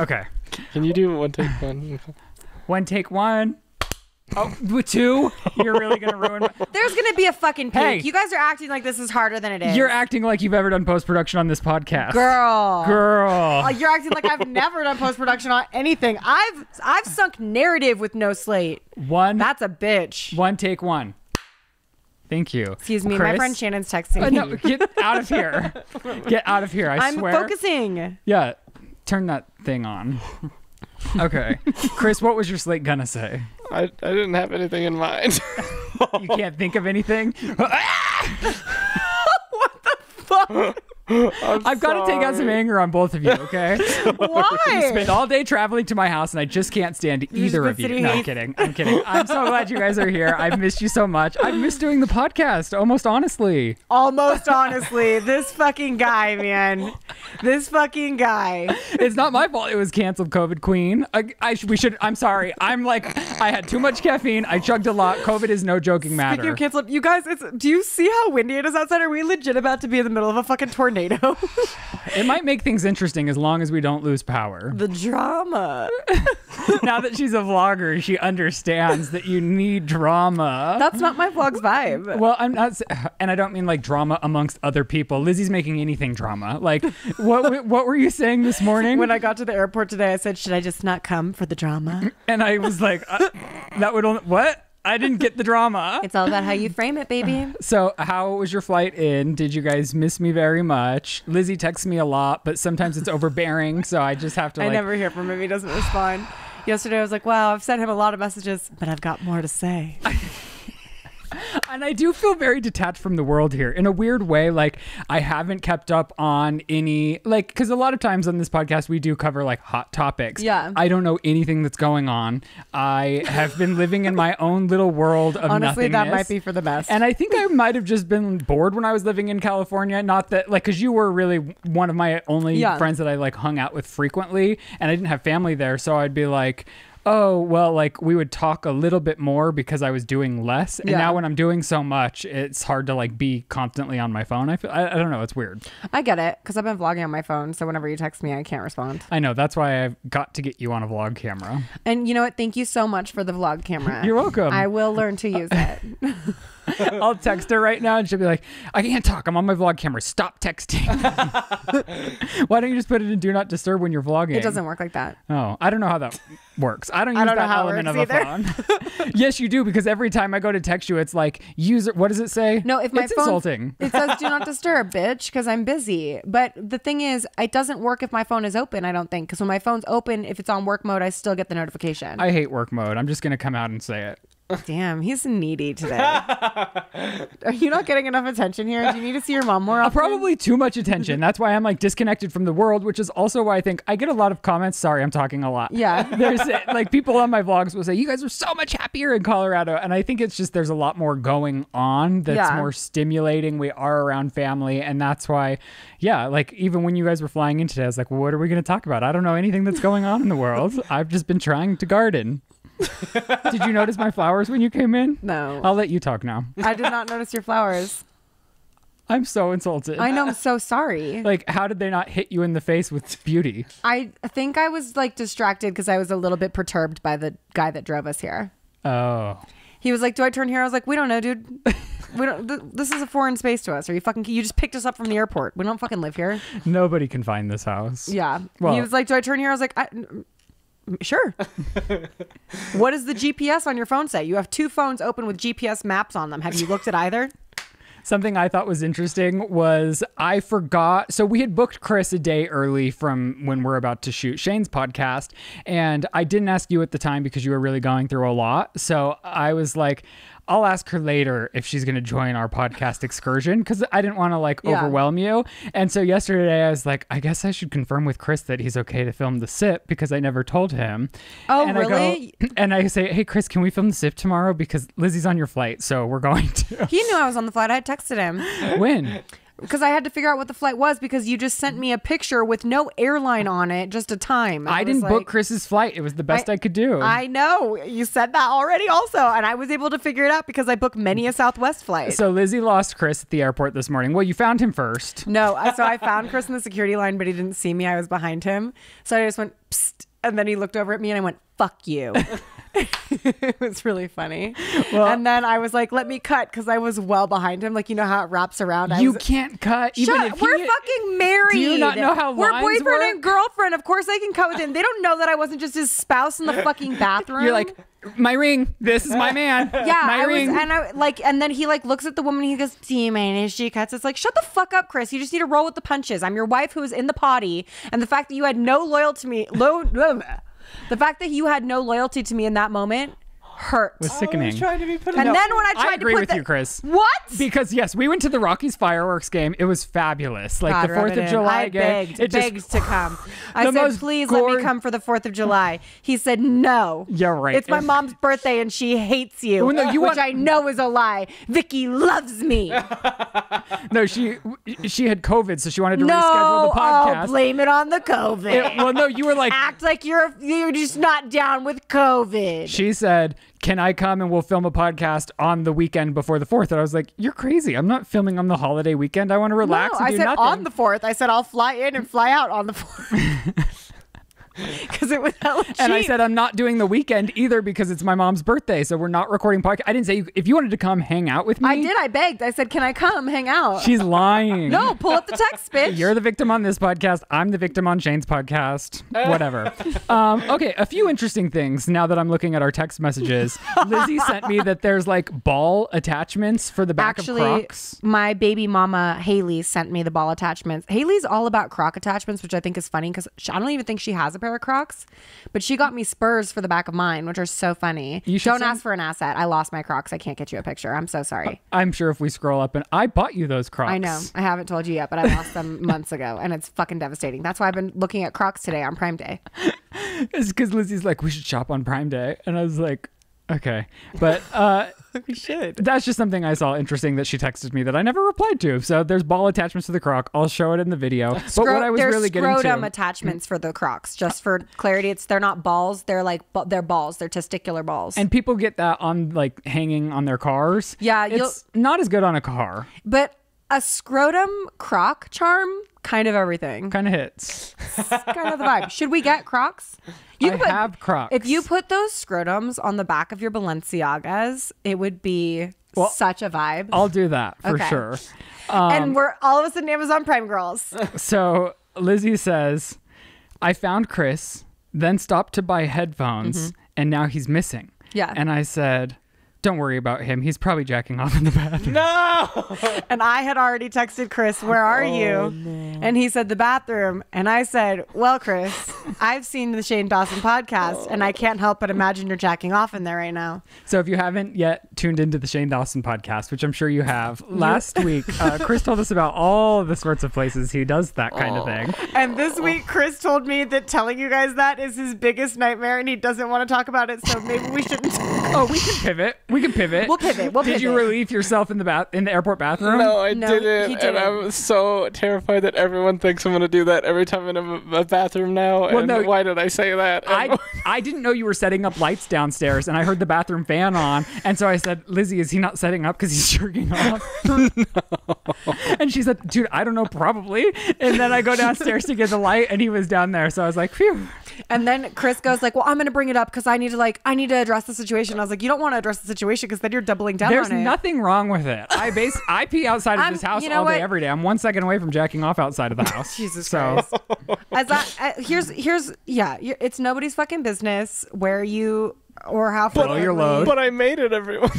Okay. Can you do one take one? One take one. Oh, with two? You're really gonna ruin. My- There's gonna be a fucking peak. Hey. You guys are acting like this is harder than it is. You're acting like you've ever done post production on this podcast, girl. Girl. Uh, you're acting like I've never done post production on anything. I've I've sunk narrative with no slate. One. That's a bitch. one take one. Thank you. Excuse me, my friend Shannon's texting Uh, me. no, get out of here. Get out of here. I I'm swear. focusing. Yeah, turn that thing on. Okay, Chris, what was your slate gonna say? I, I didn't have anything in mind. You can't think of anything. What the fuck. I've got to take out some anger on both of you. Okay. You Why? spend all day traveling to my house, and I just can't stand either of you. No, I'm here- kidding. I'm kidding. I'm so glad you guys are here. I've missed you so much. I've missed doing the podcast. Almost honestly. Almost honestly, this fucking guy, man. This fucking guy. It's not my fault. It was canceled. COVID queen. I, I we should. I'm sorry. I'm like I had too much caffeine. I chugged a lot. COVID is no joking matter. Speaking of canceled, you guys, it's, do you see how windy it is outside? Are we legit about to be in the middle of a fucking tornado? It might make things interesting as long as we don't lose power. the drama. now that she's a vlogger, she understands that you need drama. That's not my vlog's vibe. well, I'm not, and I don't mean like drama amongst other people. Lizze's making anything drama. Like, what what were you saying this morning? When I got to the airport today, I said, "Should I just not come for the drama?" and I was like, uh, that would only what? I didn't get the drama. It's all about how you frame it, baby. So, how was your flight in? Did you guys miss me very much? Lizze texts me a lot, but sometimes it's overbearing, so I just have to I like. never hear from him. He doesn't respond. Yesterday, I was like, "Wow, I've sent him a lot of messages, but I've got more to say." And I do feel very detached from the world here in a weird way. Like, I haven't kept up on any, like, because a lot of times on this podcast, we do cover like hot topics. Yeah. I don't know anything that's going on. I have been living in my own little world of Honestly, that might be for the best. And I think I might have just been bored when I was living in California. Not that, like, because you were really one of my only Yeah. friends that I like hung out with frequently, and I didn't have family there, so I'd be like. Oh well, like we would talk a little bit more because I was doing less, and Yeah. now when I'm doing so much, it's hard to like be constantly on my phone. I feel I, I don't know, it's weird. I get it because I've been vlogging on my phone, so whenever you text me, I can't respond. I know that's why I've got to get you on a vlog camera. And you know what? Thank you so much for the vlog camera. You're welcome. I will learn to use it. I'll text her right now, and she'll be like, "I can't talk. I'm on my vlog camera. Stop texting. why don't you just put it in do not disturb when you're vlogging?" It doesn't work like that. Oh, I don't know how that works. I don't use I don't know that element of a phone. yes, you do because every time I go to text you, it's like user. What does it say? No, if my it's phone insulting. it says do not disturb, bitch, because I'm busy. But the thing is, it doesn't work if my phone is open. I don't think because when my phone's open, if it's on work mode, I still get the notification. I hate work mode. I'm just gonna come out and say it. Damn, he's needy today. Are you not getting enough attention here? Do you need to see your mom more often? Probably too much attention. That's why I'm like disconnected from the world, which is also why I think I get a lot of comments. Sorry, I'm talking a lot. Yeah. There's like people on my vlogs will say, You guys are so much happier in Colorado. And I think it's just there's a lot more going on that's Yeah. more stimulating. We are around family. And that's why, yeah, like even when you guys were flying in today, I was like, well, What are we going to talk about? I don't know anything that's going on in the world. I've just been trying to garden. Did you notice my flowers when you came in? No, I'll let you talk now. I did not notice your flowers. I'm so insulted. I know. I'm so sorry. Like, how did they not hit you in the face with beauty? I think I was like distracted because I was a little bit perturbed by the guy that drove us here. Oh. He was like, "Do I turn here?" I was like, "We don't know, dude. We don't. Th- this is a foreign space to us. Are you fucking? You just picked us up from the airport. We don't fucking live here." Nobody can find this house. Yeah. Well- he was like, "Do I turn here?" I was like, I, "Sure." what does the GPS on your phone say? You have two phones open with GPS maps on them. Have you looked at either? Something I thought was interesting was I forgot. So we had booked Chris a day early from when we're about to shoot Shane's podcast. And I didn't ask you at the time because you were really going through a lot. So I was like, I'll ask her later if she's going to join our podcast excursion because I didn't want to like Yeah. overwhelm you. And so yesterday I was like, I guess I should confirm with Chris that he's okay to film the sip because I never told him. Oh, and I go- really? and I say, Hey, Chris, can we film the sip tomorrow? Because Lizze's on your flight. So we're going to. He knew I was on the flight. I had texted him. when? Because I had to figure out what the flight was because you just sent me a picture with no airline on it, just a time. And I didn't book Chris's flight. It was the best I, could do. I know you said that already, also, and I was able to figure it out because I booked many a Southwest flight. so Lizze lost Chris at the airport this morning. Well, you found him first. no, so I found Chris in the security line, but he didn't see me. I was behind him, so I just went, Psst, and then he looked over at me, and I went, "Fuck you." it was really funny. and then I was like, "Let me cut," because I was well behind him. Like you know how it wraps around. I You was, can't cut. Even Shut, if we're he, fucking married. Do you not know how we're boyfriend work? and girlfriend? Of course, I can cut with him. They don't know that I wasn't just his spouse in the fucking bathroom. You're like, my ring. This is my man. yeah, my I ring. was, and I like, and then he like looks at the woman. He goes, "Do you manage?" She cuts. It's like, shut the fuck up, Chris. You just need to roll with the punches. I'm your wife who is in the potty, and the fact that you had no loyalty to me, lo- the fact that you had no loyalty to me in that moment hurt. was oh, sickening. trying to be put and in. then when I I tried agree to put with the- you, Chris. What? Because yes, we went to the Rockies fireworks game. It was fabulous. Like God, the Fourth of in. July I game. begged, it just- begged to come. I said, most please let me come for the Fourth of July. He said, no. Yeah, right. It's my mom's birthday and she hates you, Well, no, you which want- I know is a lie. Vicky loves me. no, she she had COVID, so she wanted to no, reschedule the oh, podcast. oh, blame it on the COVID. It- well, no, you were like, Act like you're you're just not down with COVID. she said, "Can I come and we'll film a podcast on the weekend before the 4th? And I was like, "You're crazy! I'm not filming on the holiday weekend. I want to relax no, I said nothing." on the fourth. I said I'll fly in and fly out on the fourth. Because it was hella cheap. and I said I'm not doing the weekend either because it's my mom's birthday, so we're not recording podcast. I didn't say you, if you wanted to come hang out with me. I did. I begged. I said, "Can I come hang out?" She's lying. no, pull up the text, bitch. You're the victim on this podcast. I'm the victim on Shane's podcast. Whatever. um, okay, a few interesting things now that I'm looking at our text messages. Lizzie sent me that there's like ball attachments for the back Actually, of Crocs. my baby mama Haley sent me the ball attachments. Haley's all about Croc attachments, which I think is funny because I don't even think she has a pair Crocs, but she got me spurs for the back of mine, which are so funny. You don't ask for an asset. I lost my Crocs. I can't get you a picture. I'm so sorry. Uh, I'm sure if we scroll up and I bought you those Crocs. I know. I haven't told you yet, but I lost them months ago, and it's fucking devastating. That's why I've been looking at Crocs today on Prime Day. It's because Lizze's like, we should shop on Prime Day. And I was like, okay. But uh, We should. that's just something I saw interesting that she texted me that I never replied to. So there's ball attachments to the Croc. I'll show it in the video. but what I was there's really getting scrotum attachments for the Crocs. Just for clarity, it's they're not balls. They're like they're balls. They're testicular balls. and people get that on like hanging on their cars. Yeah, it's not as good on a car. But a scrotum croc charm, kind of everything. Kind of hits. kind of the vibe. Should we get Crocs? I have Crocs. If you put those scrotums on the back of your Balenciagas, it would be such a vibe. I'll do that for Okay. sure. and we're all of a sudden Amazon Prime girls. So Lizze says, I found Chris, then stopped to buy headphones, and now he's missing. Mm-hmm. Yeah. And I said, Don't worry about him. He's probably jacking off in the bathroom. No. and I had already texted Chris, "Where are you?" And he said the bathroom. And I said, "Well, Chris, I've seen the Shane Dawson podcast, and I can't help but imagine you're jacking off in there right now." So if you haven't yet tuned into the Shane Dawson podcast, which I'm sure you have, last week uh, Chris told us about all the sorts of places he does that kind of thing. And this week, Chris told me that telling you guys that is his biggest nightmare, and he doesn't want to talk about it. So maybe we shouldn't. Oh, we can pivot. We can pivot. We'll pivot. We'll Did you relieve yourself in the bath in the airport bathroom? No, I No, didn't, he and didn't. I'm so terrified that everyone thinks I'm gonna do that every time in a, a bathroom now. and no, why did I say that? I, I didn't know you were setting up lights downstairs, and I heard the bathroom fan on, and so I said, "Lizze, is he not setting up because he's jerking off?" no. And she said, "Dude, I don't know, probably." And then I go downstairs to get the light, and he was down there, so I was like, "Phew." And then Chris goes like, "Well, I'm going to bring it up because I need to like I need to address the situation." I was like, "You don't want to address the situation because then you're doubling down There's on it." nothing wrong with it. I base I pee outside of I'm- this house you know all day, every day. I'm one second away from jacking off outside of the house. Jesus so, Christ. As I, uh, here's here's yeah, you it's nobody's fucking business where you or how Blow your frequently- load. but I made it, everyone.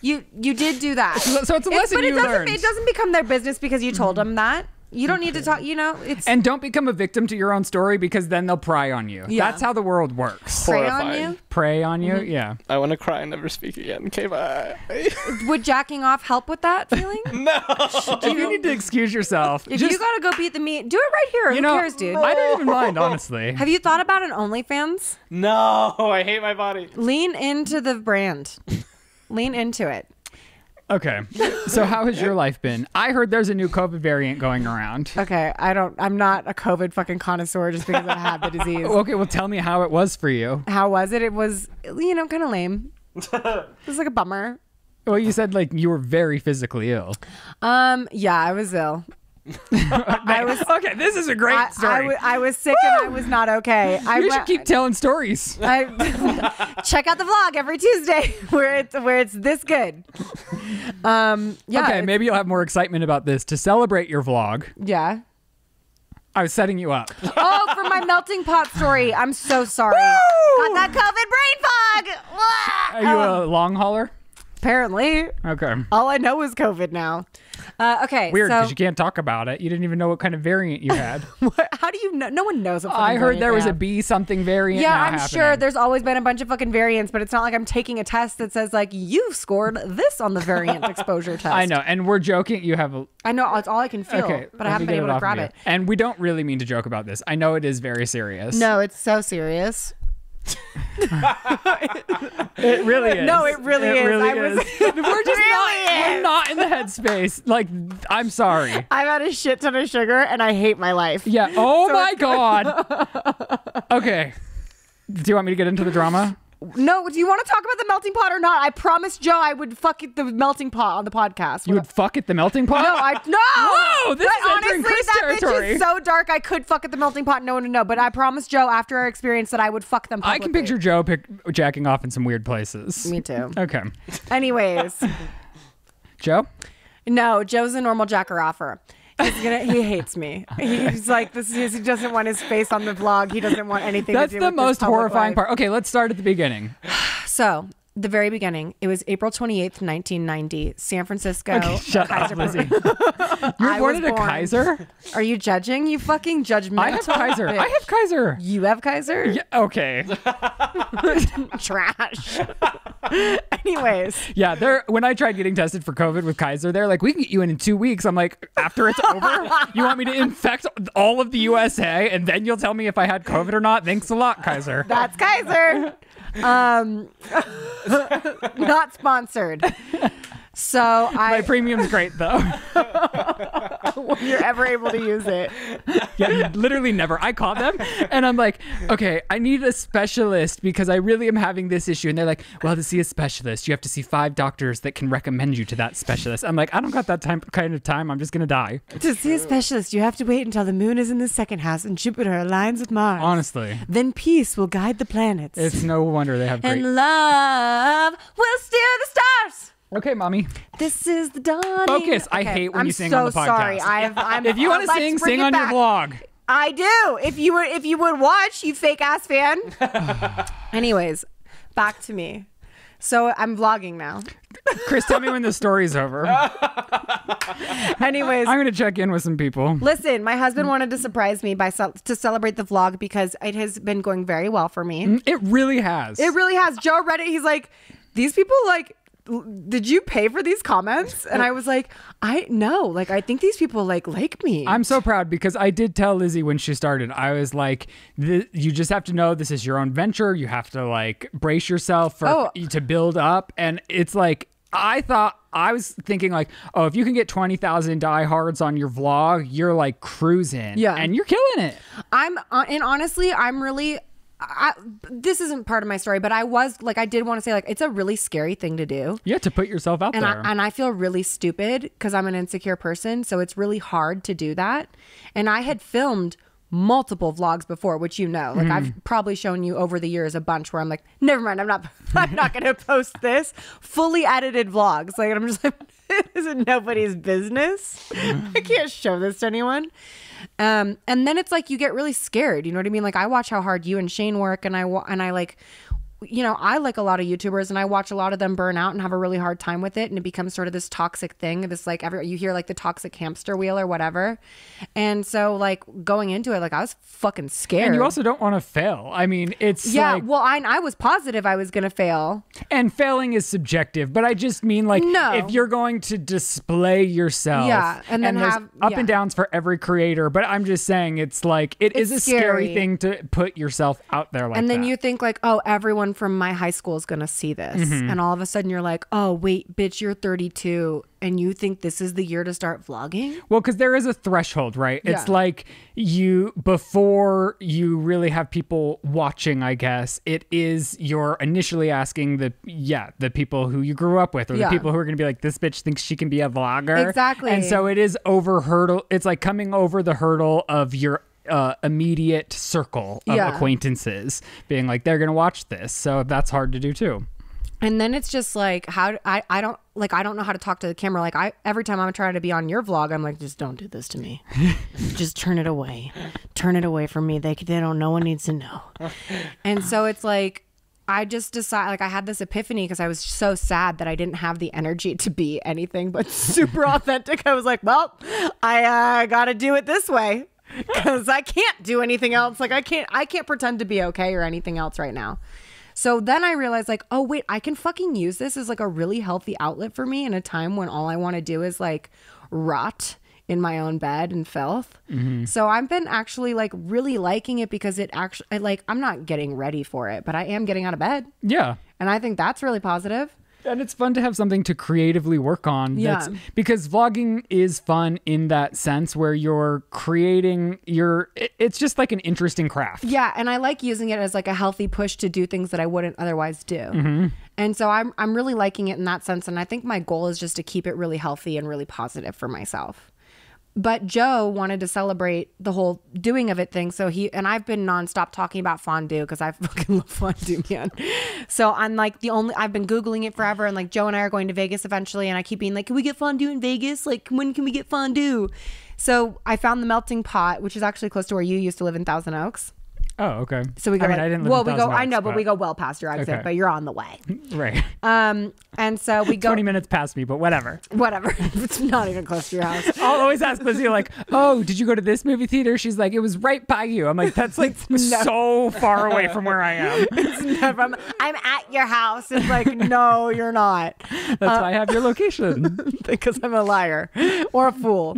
You you did do that. So- so it's a lesson but it you doesn't learned. it doesn't become their business because you told them that. You don't need to talk. You know, it's And don't become a victim to your own story because then they'll pry on you. Yeah. That's how the world works. prey on you. Prey on you, Mm-hmm. yeah. I want to cry and never speak again. Okay, bye. Would jacking off help with that feeling? no. If you need to excuse yourself, If just, you gotta go beat the meat, do it right here. you Who know, cares, dude? I don't even mind, honestly. Have you thought about an OnlyFans? no, I hate my body. Lean into the brand. Lean into it. Okay. So how has your life been? I heard there's a new COVID variant going around. Okay, I don't. I'm not a COVID fucking connoisseur just because I had the disease. Okay, well tell me how it was for you. How was it? It was, you know, kind of lame. it was like a bummer. Well, you said like you were very physically ill. Um, yeah, I was ill. I was okay. This is a great I, I, story. I was sick and I was not okay. I you should keep telling stories. I check out the vlog every Tuesday where it's where it's this good. Um, yeah, okay, maybe you'll have more excitement about this to celebrate your vlog. yeah. I was setting you up. Oh, for my melting pot story. I'm so sorry. Got that COVID brain fog. Are you a long hauler? Apparently, Okay. all I know is COVID now. Uh, okay, Weird because so you can't talk about it. You didn't even know what kind of variant you had. what, how do you know? No one knows. What I heard there was a have. B something variant. Yeah, now I'm happening. sure there's always been a bunch of fucking variants, but it's not like I'm taking a test that says like you've scored this on the variant exposure test. I know, and we're joking. You have a I know it's all I can feel, okay, but I haven't been able to off of grab you. it. And we don't really mean to joke about this. I know it is very serious. No, it's so serious. It really is. No, it really is. really I was- is. we're just Really not. We're not in the headspace. Like, I'm sorry. I've had a shit ton of sugar and I hate my life. Yeah. Oh my god. Okay. Do you want me to get into the drama? No, do you want to talk about the melting pot or not? I promised Joe I would fuck it the melting pot on the podcast. You would fuck at the melting pot? no, I no. Whoa, this But is honestly, Chris that territory. bitch is so dark. I could fuck at the melting pot. No one would know. But I promised Joe after our experience that I would fuck them. I can picture Joe pick, jacking off in some weird places. Me too. Okay. Anyways, Joe? no, Joe's a normal jacker offer. He's gonna. He hates me. He's like this. Is, he doesn't want his face on the vlog. He doesn't want anything. That's to do the most horrifying life. part. Okay, let's start at the beginning. So, the very beginning, it was April 28th, 1990, San Francisco. Okay, shut up, Kaiser- Lizze. you were born at a born. Kaiser? Are you judging? You fucking judgmental. I have Kaiser. I have Kaiser. You have Kaiser? Yeah, okay. Trash. Anyways, Yeah, they're when I tried getting tested for COVID with Kaiser, they're like, "We can get you in in two weeks." I'm like, "After it's over, you want me to infect all of the USA, and then you'll tell me if I had COVID or not?" Thanks a lot, Kaiser. that's Kaiser. Um, not sponsored. So My premium's great though. when you're ever able to use it, Yeah, literally never. I call them and I'm like, okay, I need a specialist because I really am having this issue. And they're like, well, to see a specialist, you have to see five doctors that can recommend you to that specialist. I'm like, I don't got that time kind of time. I'm just gonna die. to see a specialist, you have to wait until the moon is in the second house and Jupiter aligns with Mars. Honestly, Then peace will guide the planets. it's no wonder they have great. and love will steer the stars. Okay, mommy. This is the dawning. Focus. I hate when I'm you sing so on the podcast. Sorry. I've, I'm, If you want to sing, sing on back. your vlog. I do. If you were, if you would watch, you fake ass fan. Anyways, back to me. So I'm vlogging now. Chris, tell me when the story's over. Anyways, I'm gonna check in with some people. listen. My husband wanted to surprise me by ce- to celebrate the vlog because it has been going very well for me. Mm, it really has. It really has. Joe read it. He's like, these people like. Did you pay for these comments? And I was like, I no, like I think these people like like me. I'm so proud because I did tell Lizze when she started. I was like, "You just have to know this is your own venture. You have to like brace yourself for Oh. to build up." And it's like I thought I was thinking like, "Oh, if you can get twenty thousand diehards on your vlog, you're like cruising, Yeah. and you're killing it." I'm uh, and honestly, I'm really. I, this isn't part of my story, but I was like, I did want to say like, it's a really scary thing to do, You have to put yourself out and there. I and I feel really stupid because I'm an insecure person, so it's really hard to do that. And I had filmed multiple vlogs before, which you know, like I've mm. probably shown you over the years a bunch where I'm like, never mind, I'm not, I'm not gonna post this fully edited vlogs. Like I'm just like, this is nobody's business. I can't show this to anyone. Um, and then it's like you get really scared. You know what I mean? Like I watch how hard you and Shane work, and I and I like, you know, I like a lot of YouTubers, and I watch a lot of them burn out and have a really hard time with it, and it becomes sort of this toxic thing. This like every you hear like the toxic hamster wheel or whatever, and so like going into it, like I was fucking scared. and you also don't want to fail. I mean, it's yeah. like, well, I I was positive I was gonna fail. and failing is subjective, but I just mean like No. if you're going to display yourself, Yeah, and then there's have- up yeah. and downs for every creator. But I'm just saying it's like it is It's a scary scary. thing to put yourself out there like and then that. you think like, oh, everyone everyone from my high school is going to see this. Mm-hmm. And all of a sudden you're like, oh, wait, bitch, you're 32 and you think this is the year to start vlogging? Well, because there is a threshold, right? It's like you, before you really have people watching, I guess, it is you're initially asking the, yeah, the people who you grew up with or Yeah. the people who are going to be like, this bitch thinks she can be a vlogger. Exactly. And so it is over hurdle. It's like coming over the hurdle of your, uh, immediate circle of Yeah. acquaintances being like they're gonna watch this so that's hard to do too And then it's just like how I I don't like I don't know how to talk to the camera. Like I every time I'm trying to be on your vlog, I'm like, just don't do this to me. just turn it away. Turn it away from me. They they don't. No one needs to know. And so it's like I just decided like I had this epiphany because I was so sad that I didn't have the energy to be anything but super authentic. I was like, well, I uh, got to do it this way because I can't do anything else. Like I can't I can't pretend to be okay or anything else right now. So then I realized, like, oh, wait, I can fucking use this as like a really healthy outlet for me in a time when all I want to do is like rot in my own bed and filth. Mm-hmm. So I've been actually like really liking it because it actually, like, I'm not getting ready for it, but I am getting out of bed. yeah And I think that's really positive. And it's fun to have something to creatively work on Yeah. that's because vlogging is fun in that sense where you're creating your it- it's just like an interesting craft Yeah, and I like using it as like a healthy push to do things that I wouldn't otherwise do. Mm-hmm. And so I'm I'm really liking it in that sense and I think my goal is just to keep it really healthy and really positive for myself. But Joe wanted to celebrate the whole doing of it thing. So he and I've been nonstop talking about fondue because I fucking love fondue, man. So I'm like the only I've been googling it forever, and like Joe and I are going to Vegas eventually, and I keep being like, "Can we get fondue in Vegas? Like, when can we get fondue?" So I found the melting pot, which is actually close to where you used to live in Thousand Oaks. Oh okay So we go. i mean like- i didn't well, we go. Thousand I know, Oaks, but we go well past your exit. Okay. But you're on the way. right Um, and so we go. 20 minutes past me but whatever Whatever. it's not even close to your house. I'll always ask Lizze, like, oh, did you go to this movie theater? She's like, it was right by you. I'm like, that's like so far away from where I am. it's Never- I'm, I'm at your house. It's like, no, you're not. That's why I have your location. because I'm a liar or a fool.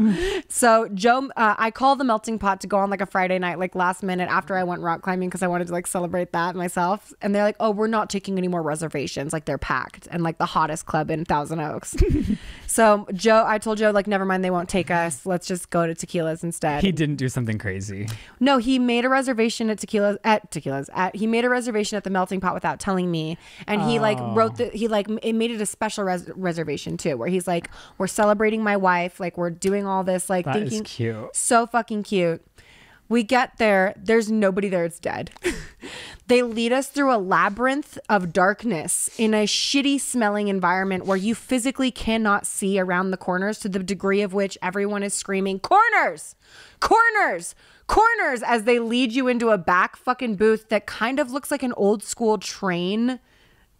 So Joe, uh, I call the melting pot to go on like a Friday night, like last minute after I went rock climbing because I wanted to like celebrate that myself. And they're like, "Oh, we're not taking any more reservations. Like they're packed and like the hottest club in Thousand Oaks." so Joe, I told Joe like, "Never mind, they won't take us. Let's just go to Tequila's instead." He didn't do something crazy. No, he made a reservation at Tequila's at Tequila's at he made a reservation at the melting pot without telling me, and he like oh. wrote the he like it made it a special res- reservation too, where he's like, we're celebrating my wife, like we're doing all this, like That is thinking cute. so fucking cute. We get there, there's nobody there, it's dead. they lead us through a labyrinth of darkness in a shitty smelling environment where you physically cannot see around the corners to the degree of which everyone is screaming, Corners! Corners! Corners! As they lead you into a back fucking booth that kind of looks like an old school train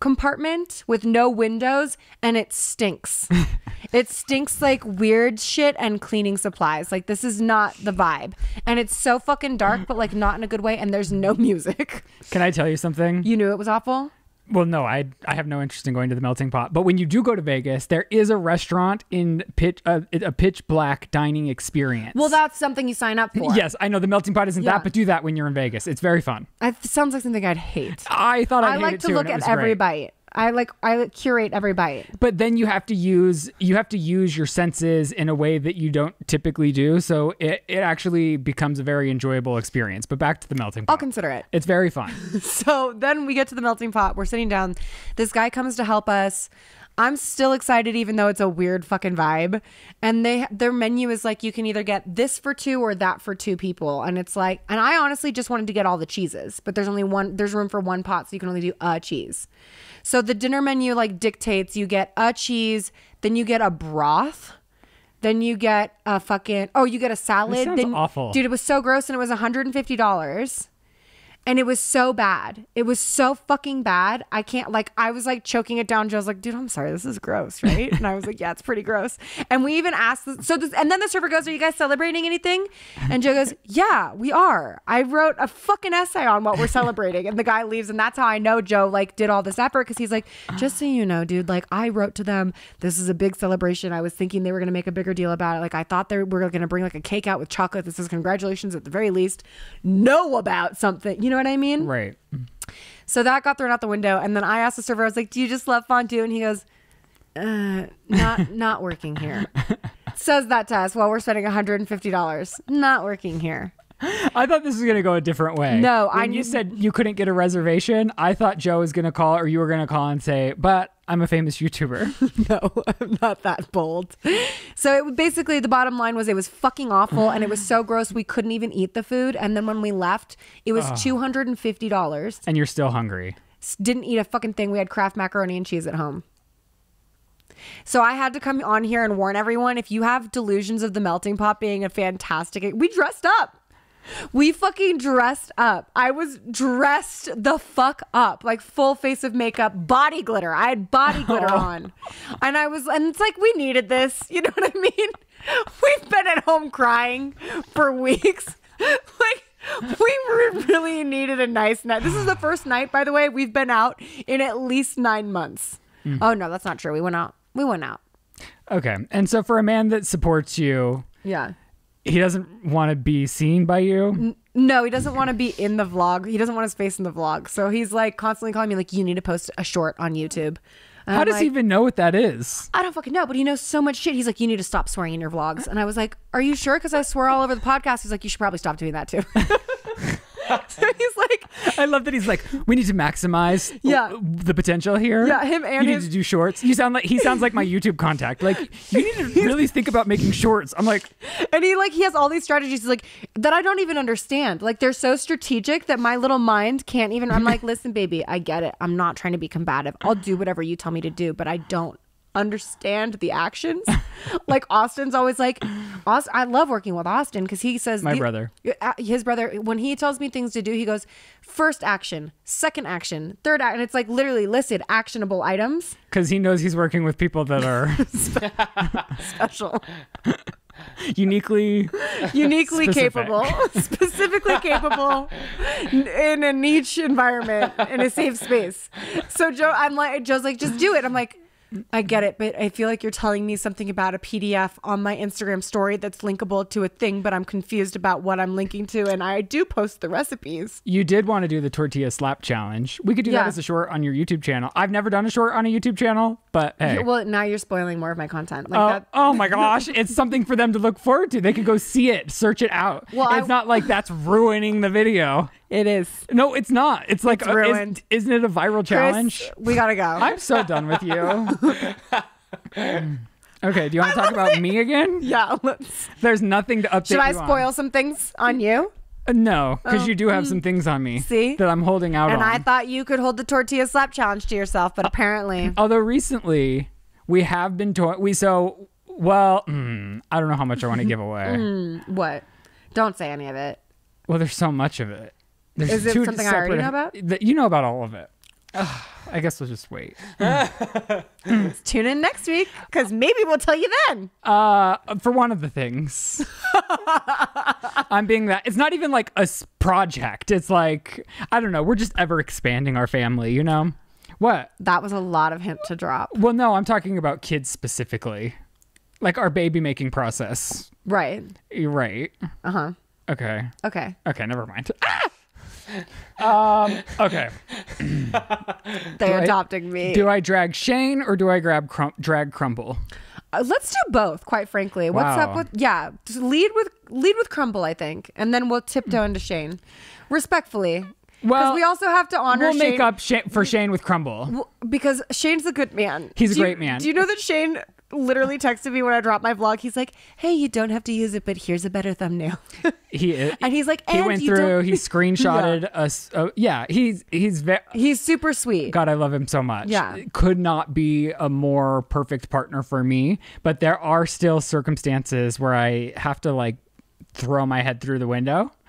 compartment with no windows and it stinks. it stinks like weird shit and cleaning supplies. Like this is not the vibe. And it's so fucking dark but like not in a good way and there's no music. Can I tell you something? You knew it was awful? Well, no, I I have no interest in going to the melting pot. But when you do go to Vegas, there is a restaurant in pitch uh, a pitch black dining experience. Well, that's something you sign up for. yes, I know the melting pot isn't Yeah. that, but do that when you're in Vegas. It's very fun. It sounds like something I'd hate. I thought I'd I like to look at every great. bite. I like I curate every bite. But then you have to use you have to use your senses in a way that you don't typically do. So it, it actually becomes a very enjoyable experience. But back to the melting pot. I'll consider it. It's very fun. So then we get to the melting pot. We're sitting down. This guy comes to help us. I'm still excited, even though it's a weird fucking vibe. And they their menu is like you can either get this for two or that for two people. And it's like, and I honestly just wanted to get all the cheeses, but there's only one. There's room for one pot, so you can only do a cheese. So the dinner menu like dictates you get a cheese, then you get a broth. Then you get a fucking oh, you get a salad. sounds then, awful. dude. It was so gross, and it was 150 dollars and it was so bad. It was so fucking bad. I can't like I was like choking it down. Joe's like, dude, I'm sorry, this is gross, right? and I was like, yeah, it's pretty gross. And we even asked, so this, and then the server goes, are you guys celebrating anything? And Joe goes, yeah, we are. I wrote a fucking essay on what we're celebrating, and the guy leaves, and that's how I know Joe like did all this effort because he's like, just so you know, dude, like I wrote to them, this is a big celebration. I was thinking they were gonna make a bigger deal about it. Like I thought they were gonna bring like a cake out with chocolate. This is congratulations at the very least. Know about something. You know what I mean? right. So that got thrown out the window. And then I asked the server, I was like, Do you just love fondue? And he goes, uh, not not working here. Says that to us while we're spending $150. Not working here. I thought this was going to go a different way. No, when I you said you couldn't get a reservation, I thought Joe was going to call or you were going to call and say, "But I'm a famous YouTuber." No, I'm not that bold. So it basically the bottom line was it was fucking awful and it was so gross we couldn't even eat the food. And then when we left, it was two hundred and fifty dollars. and you're still hungry. Didn't eat a fucking thing. We had Kraft macaroni and cheese at home. So I had to come on here and warn everyone if you have delusions of the melting pot being a fantastic we dressed up. We fucking dressed up. I was dressed the fuck up, like full face of makeup, body glitter. I had body glitter oh. on. And I was, and it's like, we needed this. You know what I mean? We've been at home crying for weeks. like, we really needed a nice night. This is the first night, by the way, we've been out in at least nine months. Mm. Oh, no, that's not true. We went out. We went out. Okay. And so for a man that supports you, Yeah. He doesn't want to be seen by you. No, he doesn't want to be in the vlog. He doesn't want his face in the vlog. So he's like constantly calling me like, "You need to post a short on YouTube." And How I'm does like, he even know what that is? I don't fucking know, but he knows so much shit. He's like, "You need to stop swearing in your vlogs." And I was like, "Are you sure?" Because I swear all over the podcast. He's like, "You should probably stop doing that too." so he's like, I love that he's like, we need to maximize Yeah. the potential here. Yeah, him and you his- need to do shorts. You sound like he sounds like my YouTube contact. Like you need to really think about making shorts. I'm like, and he like he has all these strategies like that I don't even understand. Like they're so strategic that my little mind can't even. I'm like, listen, baby, I get it. I'm not trying to be combative. I'll do whatever you tell me to do, but I don't understand the actions. like Austin's always like, Austin, I love working with Austin because he says My the- brother. uh, his brother when he tells me things to do he goes first action second action third act and it's like literally listed actionable items because he knows he's working with people that are special uniquely. uniquely Specific. capable specifically capable in a niche environment in a safe space so joe i'm like joe's like just do it i'm like I get it, but I feel like you're telling me something about a PDF on my Instagram story that's linkable to a thing, but I'm confused about what I'm linking to. And I do post the recipes. You did want to do the tortilla slap challenge. We could do Yeah. that as a short on your YouTube channel. I've never done a short on a YouTube channel, but hey. Well, now you're spoiling more of my content. Like Oh, that. oh my gosh, it's something for them to look forward to. They could go see it, search it out. Well, I- it's not like that's ruining the video. It is. No, it's not. It's like It's uh, ruined. isn't it a viral challenge? Chris, we gotta go. I'm so done with you. okay, do you want to talk about me again? yeah, let's. There's nothing to update. Should I you on. spoil some things on you? Uh, No, because you do have some things on me. Oh, See? that I'm holding out And on. I thought you could hold the tortilla slap challenge to yourself, but apparently, Although recently we have been to we so well. mm, I don't know how much I want to give away. what? Don't say any of it. Well, there's so much of it. There's Is it two something I already know about? that- You know about all of it. Ugh, I guess we'll just wait. Tune in next week because maybe we'll tell you then. Uh, for one of the things, I'm being that. It's not even like a project. It's like I don't know. We're just ever expanding our family. You know what? That was a lot of hint to drop. Well, no, I'm talking about kids specifically, like our baby making process. Right. You're right. Uh huh. Okay. Okay. Okay. Never mind. Ah! Um. Okay. They're I- adopting me. Do I drag Shane or do I grab crum- drag Crumbl? Uh, let's do both. Quite frankly, what's Wow. up with? Yeah, just lead with lead with Crumbl, I think, and then we'll tiptoe into Shane, respectfully. Well, because we also have to honor. We'll make up Shane, for Shane with Crumbl. Well, because Shane's a good man. He's a Do you- great man. Do you know that Shane literally texted me when I dropped my vlog? He's like, "Hey, you don't have to use it, but here's a better thumbnail." He and he's like, he went through. don't- He screenshotted us. Uh, yeah, he's he's very. He's super sweet. God, I love him so much. Yeah. Could not be a more perfect partner for me, but there are still circumstances where I have to like throw my head through the window.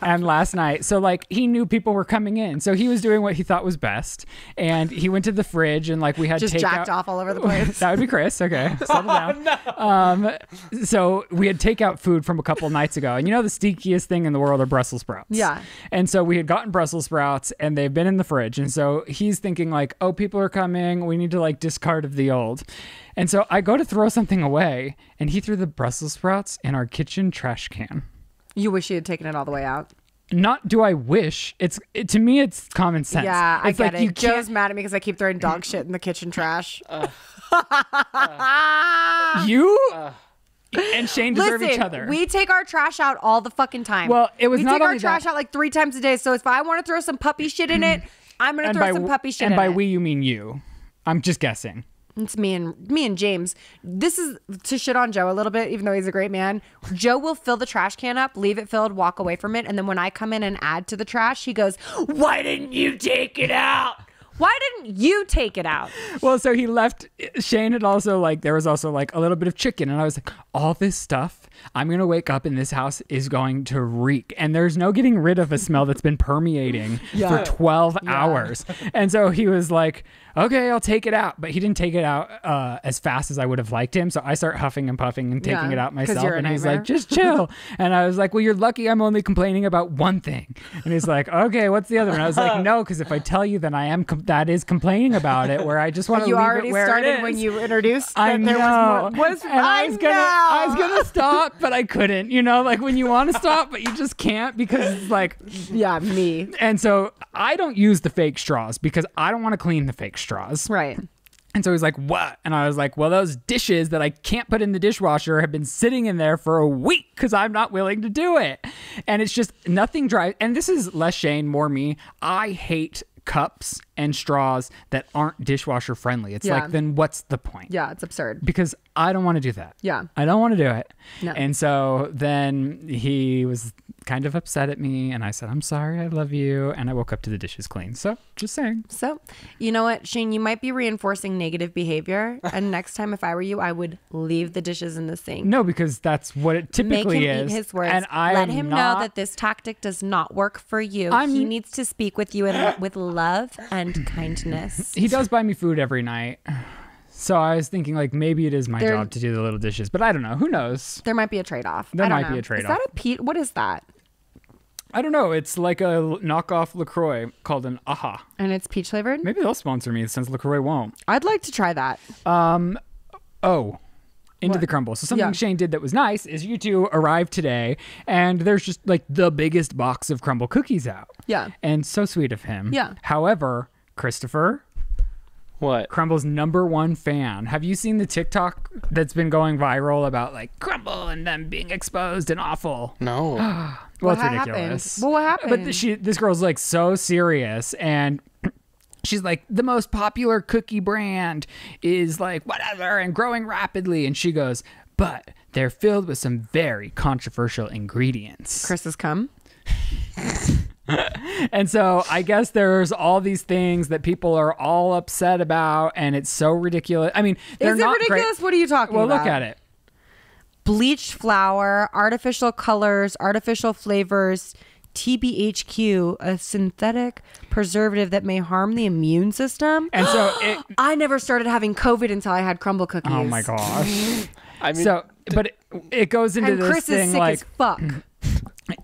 And last night, so like he knew people were coming in. So he was doing what he thought was best. And he went to the fridge and like we had Just takeout. jacked off all over the place. that would be Chris. Okay. Settle down. Um, so we had takeout food from a couple nights ago. And you know, the stinkiest thing in the world are Brussels sprouts. Yeah. And so we had gotten Brussels sprouts and they've been in the fridge. And so he's thinking, like, oh, people are coming. We need to like discard of the old. And so I go to throw something away and he threw the Brussels sprouts in our kitchen trash can. You wish you had taken it all the way out. not do I wish. It's it, to me it's common sense. Yeah, I it's get like you it. Joe's can't mad at me because I keep throwing dog shit in the kitchen trash. Uh, you uh. and Shane deserve Listen, each other. we take our trash out all the fucking time. Well, it was we not take our trash that- out like three times a day. So if I want to throw some puppy shit in it, I'm gonna and throw by some puppy shit and in by it. we you mean you. I'm just guessing. It's me and me and James. This is to shit on Joe a little bit, even though he's a great man. Joe will fill the trash can up, leave it filled, walk away from it, and then when I come in and add to the trash, he goes, "Why didn't you take it out? Why didn't you take it out?" Well, so he left. Shane had also like there was also like a little bit of chicken, and I was like, all this stuff. I'm gonna wake up and this house is going to reek, and there's no getting rid of a smell that's been permeating for 12 hours. And so he was like, okay, I'll take it out, but he didn't take it out uh, as fast as I would have liked him. So I start huffing and puffing and taking Yeah, it out myself, and he's like, just chill. and I was like, well, you're lucky I'm only complaining about one thing. And he's like, okay, what's the other one? I was like, no, because if I tell you, then I am that is complaining about it. Where I just want to You leave already it where started it is. when you introduced I that know. there was more. Was and I was gonna, know. I was gonna stop, but I couldn't. You know, like when you want to stop, but you just can't because it's like. Yeah, me. And so I don't use the fake straws because I don't want to clean the fake straws. Right. And so he's like, "What?" And I was like, "Well, those dishes that I can't put in the dishwasher have been sitting in there for a week because I'm not willing to do it." And it's just nothing dry. And this is less Shane, more me. I hate cups and straws that aren't dishwasher friendly. It's Yeah. like, then what's the point? Yeah, it's absurd. because I don't want to do that. Yeah. I don't want to do it. No. And so then he was kind of upset at me and I said, I'm sorry, I love you. And I woke up to the dishes clean. So just saying. So, you know what, Shane, you might be reinforcing negative behavior. And next time, if I were you, I would leave the dishes in the sink. No, because that's what it typically Make him is. eat his words. And I Let him not- know that this tactic does not work for you. I'm- he needs to speak with you in, with love and kindness. he does buy me food every night. So I was thinking like maybe it is my There- job to do the little dishes, but I don't know. Who knows? There might be a trade off. There I don't might be a trade-off. Is that a Pete? What is that? I don't know. It's like a knockoff LaCroix called an AHA. And it's peach flavored? Maybe they'll sponsor me since LaCroix won't. I'd like to try that. Um, Oh, into What? the Crumbl. So something Yeah. Shane did that was nice is you two arrived today, and there's just like the biggest box of Crumbl cookies out. Yeah. And so sweet of him. Yeah. However, Christopher, What? Crumbl's number one fan. Have you seen the TikTok that's been going viral about like Crumbl and them being exposed and awful? No. Well, What it's happened? ridiculous. Well, what But happened? th- she, this girl's like so serious, and she's like, the most popular cookie brand is like whatever and growing rapidly. And she goes, but they're filled with some very controversial ingredients. Chris has come. And so I guess there's all these things that people are all upset about, and it's so ridiculous. I mean, they're Is it not ridiculous? Great. What are you talking Well, about? Well, look at it. Bleached flour, artificial colors, artificial flavors, TBHQ, a synthetic preservative that may harm the immune system. And so it. I never started having COVID until I had Crumbl cookies. Oh my gosh. I mean, So, but it, it goes into And this Chris thing is sick like as fuck.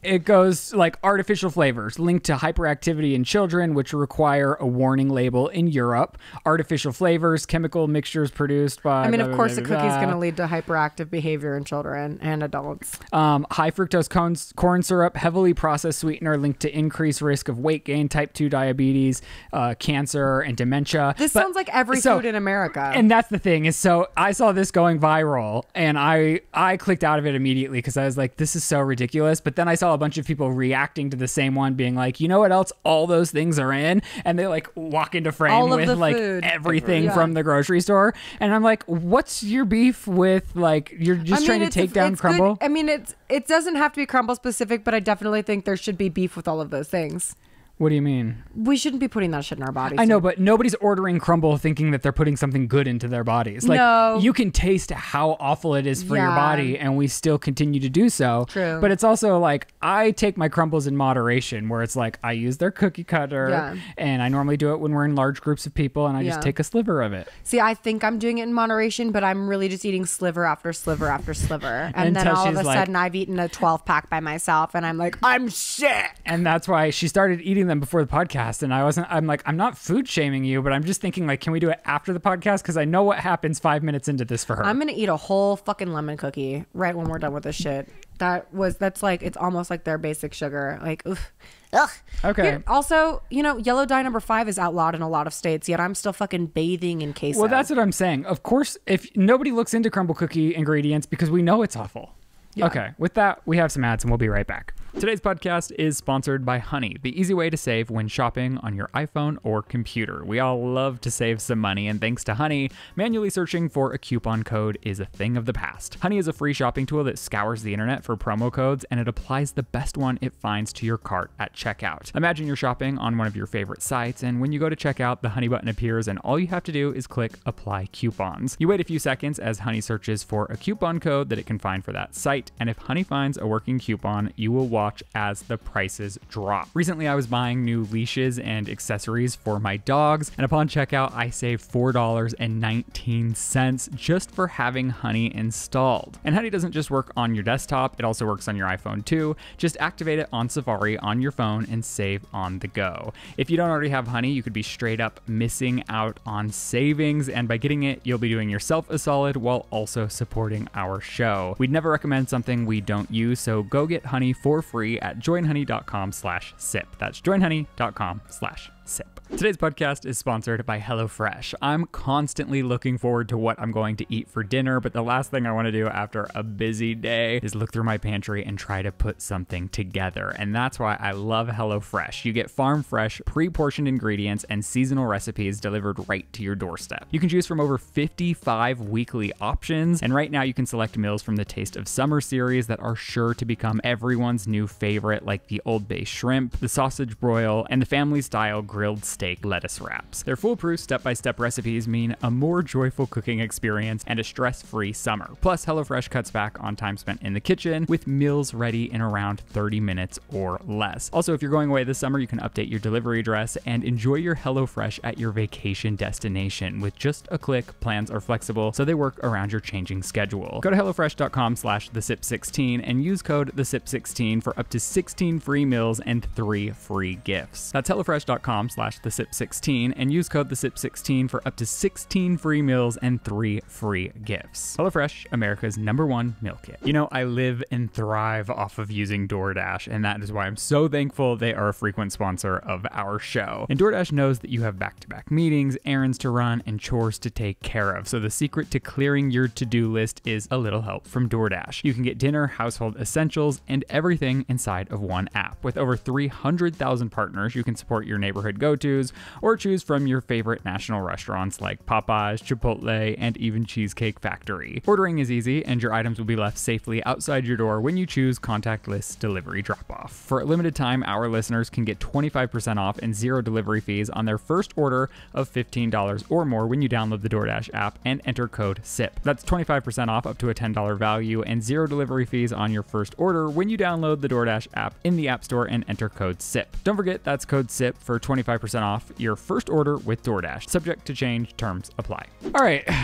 it goes like artificial flavors linked to hyperactivity in children, which require a warning label in Europe. Artificial flavors, chemical mixtures produced by. I mean, blah, of course, blah, blah, cookie's blah. going to lead to hyperactive behavior in children and adults. Um, high fructose corn, corn syrup, heavily processed sweetener linked to increased risk of weight gain, type 2 diabetes, uh, cancer, and dementia. This But- sounds like every so- food in America. And that's the thing is so I saw this going viral and I I clicked out of it immediately because I was like this is so ridiculous but then I saw a bunch of people reacting to the same one being like you know what else all those things are in and they like walk into frame with like food. everything Yeah. from the grocery store and I'm like what's your beef with like you're just trying to take down it's good- Crumbl I mean, it's it doesn't have to be Crumbl specific, but I definitely think there should be beef with all of those things. What do you mean We shouldn't be putting that shit in our bodies. I know, but nobody's ordering Crumbl thinking that they're putting something good into their bodies. Like No. you can taste how awful it is for your body, and we still continue to do so. True. But it's also like I take my Crumbls in moderation, where it's like I use their cookie cutter, Yeah. and I normally do it when we're in large groups of people, and I just take a sliver of it. See, I think I'm doing it in moderation, but I'm really just eating sliver after sliver after sliver. And then all of a like- sudden I've eaten a 12 pack by myself and I'm like, I'm shit. And that's why she started eating eating them before the podcast, and I wasn't. I'm like, I'm not food shaming you, but I'm just thinking like, can we do it after the podcast? Because I know what happens five minutes into this for her. I'm gonna eat a whole fucking lemon cookie right when we're done with this shit. That was that's like it's almost like their basic sugar. Like, oof. ugh. Okay. Here- also, you know, yellow dye number five is outlawed in a lot of states, yet I'm still fucking bathing in queso. well, that's what I'm saying. Of course, if nobody looks into Crumbl cookie ingredients because we know it's awful. Okay, with that, we have some ads and we'll be right back. Today's podcast is sponsored by Honey, the easy way to save when shopping on your iPhone or computer. We all love to save some money, and thanks to Honey, manually searching for a coupon code is a thing of the past. Honey is a free shopping tool that scours the internet for promo codes and it applies the best one it finds to your cart at checkout. Imagine you're shopping on one of your favorite sites, and when you go to checkout, the Honey button appears, and all you have to do is click Apply Coupons. You wait a few seconds as Honey searches for a coupon code that it can find for that site, and if Honey finds a working coupon, you will watch as the prices drop. Recently, I was buying new leashes and accessories for my dogs, and upon checkout, I saved $4.19 just for having Honey installed. And Honey doesn't just work on your desktop, it also works on your iPhone too. Just activate it on Safari on your phone and save on the go. If you don't already have Honey, you could be straight up missing out on savings, and by getting it, you'll be doing yourself a solid while also supporting our show. We'd never recommend something we don't use, so go get Honey for free at joinhoney.com slash sip. That's joinhoney.com slash sip. Today's podcast is sponsored by HelloFresh. I'm constantly looking forward to what I'm going to eat for dinner, but the last thing I want to do after a busy day is look through my pantry and try to put something together. And that's why I love HelloFresh. You get farm fresh, pre portioned ingredients and seasonal recipes delivered right to your doorstep. You can choose from over 55 weekly options, and right now you can select meals from the Taste of Summer series that are sure to become everyone's new favorite, like the Old Bay shrimp, the sausage broil, and the family style grilled steak lettuce wraps. Their foolproof step by step recipes mean a more joyful cooking experience and a stress free summer. Plus, HelloFresh cuts back on time spent in the kitchen with meals ready in around 30 minutes or less. Also, if you're going away this summer, you can update your delivery address and enjoy your HelloFresh at your vacation destination. With just a click, plans are flexible, so they work around your changing schedule. Go to HelloFresh.com slash the SIP16 and use code the SIP16 for up to 16 free meals and three free gifts. That's HelloFresh.com slash the SIP16 and use code the SIP16 for up to 16 free meals and three free gifts. HelloFresh, America's number one meal kit. You know, I live and thrive off of using DoorDash, and that is why I'm so thankful they are a frequent sponsor of our show. And DoorDash knows that you have back to back meetings, errands to run, and chores to take care of. So the secret to clearing your to do list is a little help from DoorDash. You can get dinner, household essentials, and everything inside of one app. With over 300,000 partners, you can support your neighborhood go tos or choose from your favorite national restaurants like Popeyes, Chipotle, and even Cheesecake Factory. Ordering is easy, and your items will be left safely outside your door when you choose contactless delivery drop off. For a limited time, our listeners can get 25% off and zero delivery fees on their first order of $15 or more when you download the DoorDash app and enter code SIP. That's 25% off up to a $10 value and zero delivery fees on your first order when you download the DoorDash app in the App Store and enter code SIP. Don't forget that's code SIP for 25% off your first order with DoorDash. Subject to change, terms apply. All right.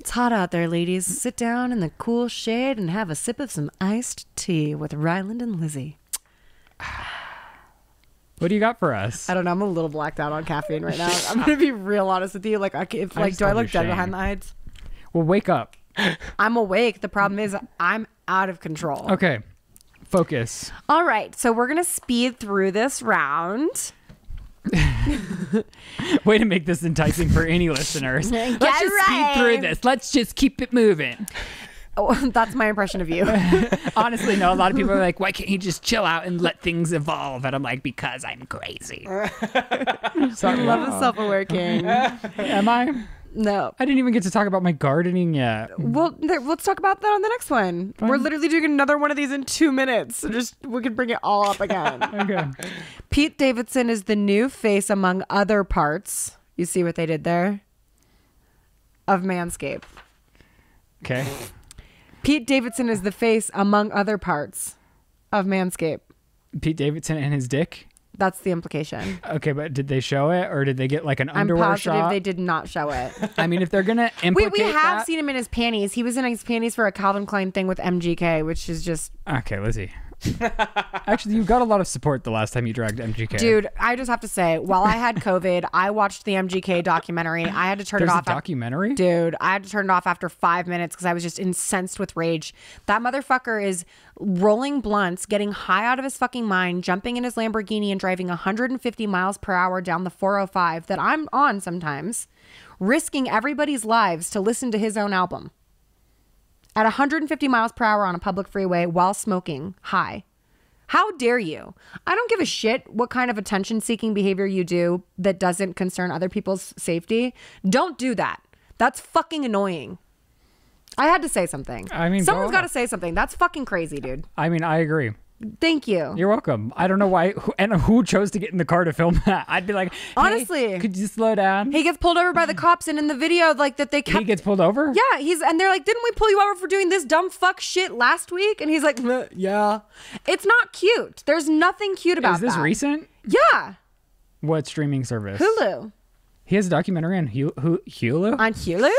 It's hot out there, ladies. Sit down in the cool shade and have a sip of some iced tea with Ryland and Lizze. What do you got for us? I don't know. I'm a little blacked out on caffeine right now. I'm gonna be real honest with you. Like, I, ca- if I like, just do I look your dead behind the eyes? Well, wake up. I'm awake. The problem is I'm out of control. Okay. Focus. All right, so we're gonna speed through this round. Way to make this enticing for any listeners. Let's Get just speed through this. Let's just keep it moving. Oh, that's my impression of you. Honestly, no. A lot of people are like, "Why can't you just chill out and let things evolve?" And I'm like, "Because I'm crazy." so I love a self-aware king. Am I? No. I didn't even get to talk about my gardening yet. Well, there, let's talk about that on the next one. We're literally doing another one of these in two minutes. So just we can bring it all up again. Okay. Pete Davidson is the new face, among other parts. You see what they did there? Of Manscaped. Okay. Pete Davidson is the face, among other parts, of Manscaped. Pete Davidson and his dick. That's the implication. Okay, but did they show it or did they get like an I'm underwear positive shot? they did not show it. I mean, if they're gonna we implicate we have that- seen him in his panties. He was in his panties for a Calvin Klein thing with MGK, which is just Okay, Lizze. Actually, you got a lot of support the last time you dragged MGK. Dude, I just have to say, while I had COVID, I watched the MGK documentary. I had to turn there's it off. af- documentary. Dude, I had to turn it off after five minutes because I was just incensed with rage. That motherfucker is rolling blunts, getting high out of his fucking mind, jumping in his Lamborghini and driving 150 miles per hour down the 405 that I'm on sometimes, risking everybody's lives to listen to his own album at 150 miles per hour on a public freeway while smoking high. How dare you? I don't give a shit what kind of attention seeking behavior you do that doesn't concern other people's safety. Don't do that. That's fucking annoying. I had to say something. I mean, someone's go got to say something. That's fucking crazy, dude. I mean, I agree. Thank you. You're welcome. I don't know why, who, and who chose to get in the car to film that. I'd be like, hey, Honestly. could you slow down? he gets pulled over by the cops, and in the video, like that they He gets pulled over. yeah, he's and they're like, didn't we pull you over for doing this dumb fuck shit last week? And he's like, "Uh, yeah. It's not cute. There's nothing cute about Is this that. recent? Yeah, What streaming service? Hulu. He has a documentary on Hulu. Hulu? On Hulu?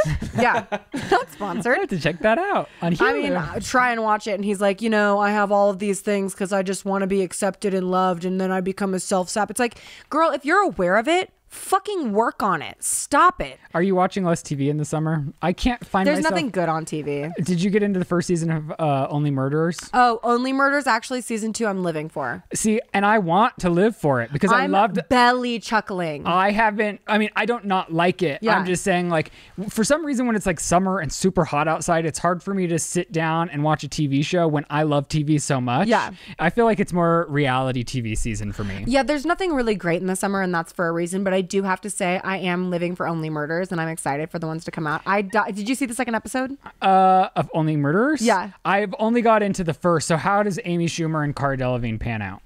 Yeah. Not I sponsored. have to check that out on Hulu. I mean, I try and watch it, and he's like, you know, I have all of these things because I just want to be accepted and loved, and then I become a self sap. It's like, girl, if you're aware of it, fucking work on it. Stop it. Are you watching less TV in the summer? I can't find There's myself. nothing good on TV. Did you get into the first season of uh, Only Murderers? Oh, Only Murders, actually, season two, I'm living for. See, and I want to live for it because I I'm loved. belly chuckling. I haven't. I mean, I don't not like it. Yeah. I'm just saying, like, for some reason, when it's like summer and super hot outside, it's hard for me to sit down and watch a TV show when I love TV so much. Yeah. I feel like it's more reality TV season for me. yeah, there's nothing really great in the summer, and that's for a reason. But I do have to say, I am living for Only Murders, and I'm excited for the ones to come out. I di- did you see the second episode? Uh, of Only Murders? Yeah. I've only got into the first. So how does Amy Schumer and Cara Delevingne pan out?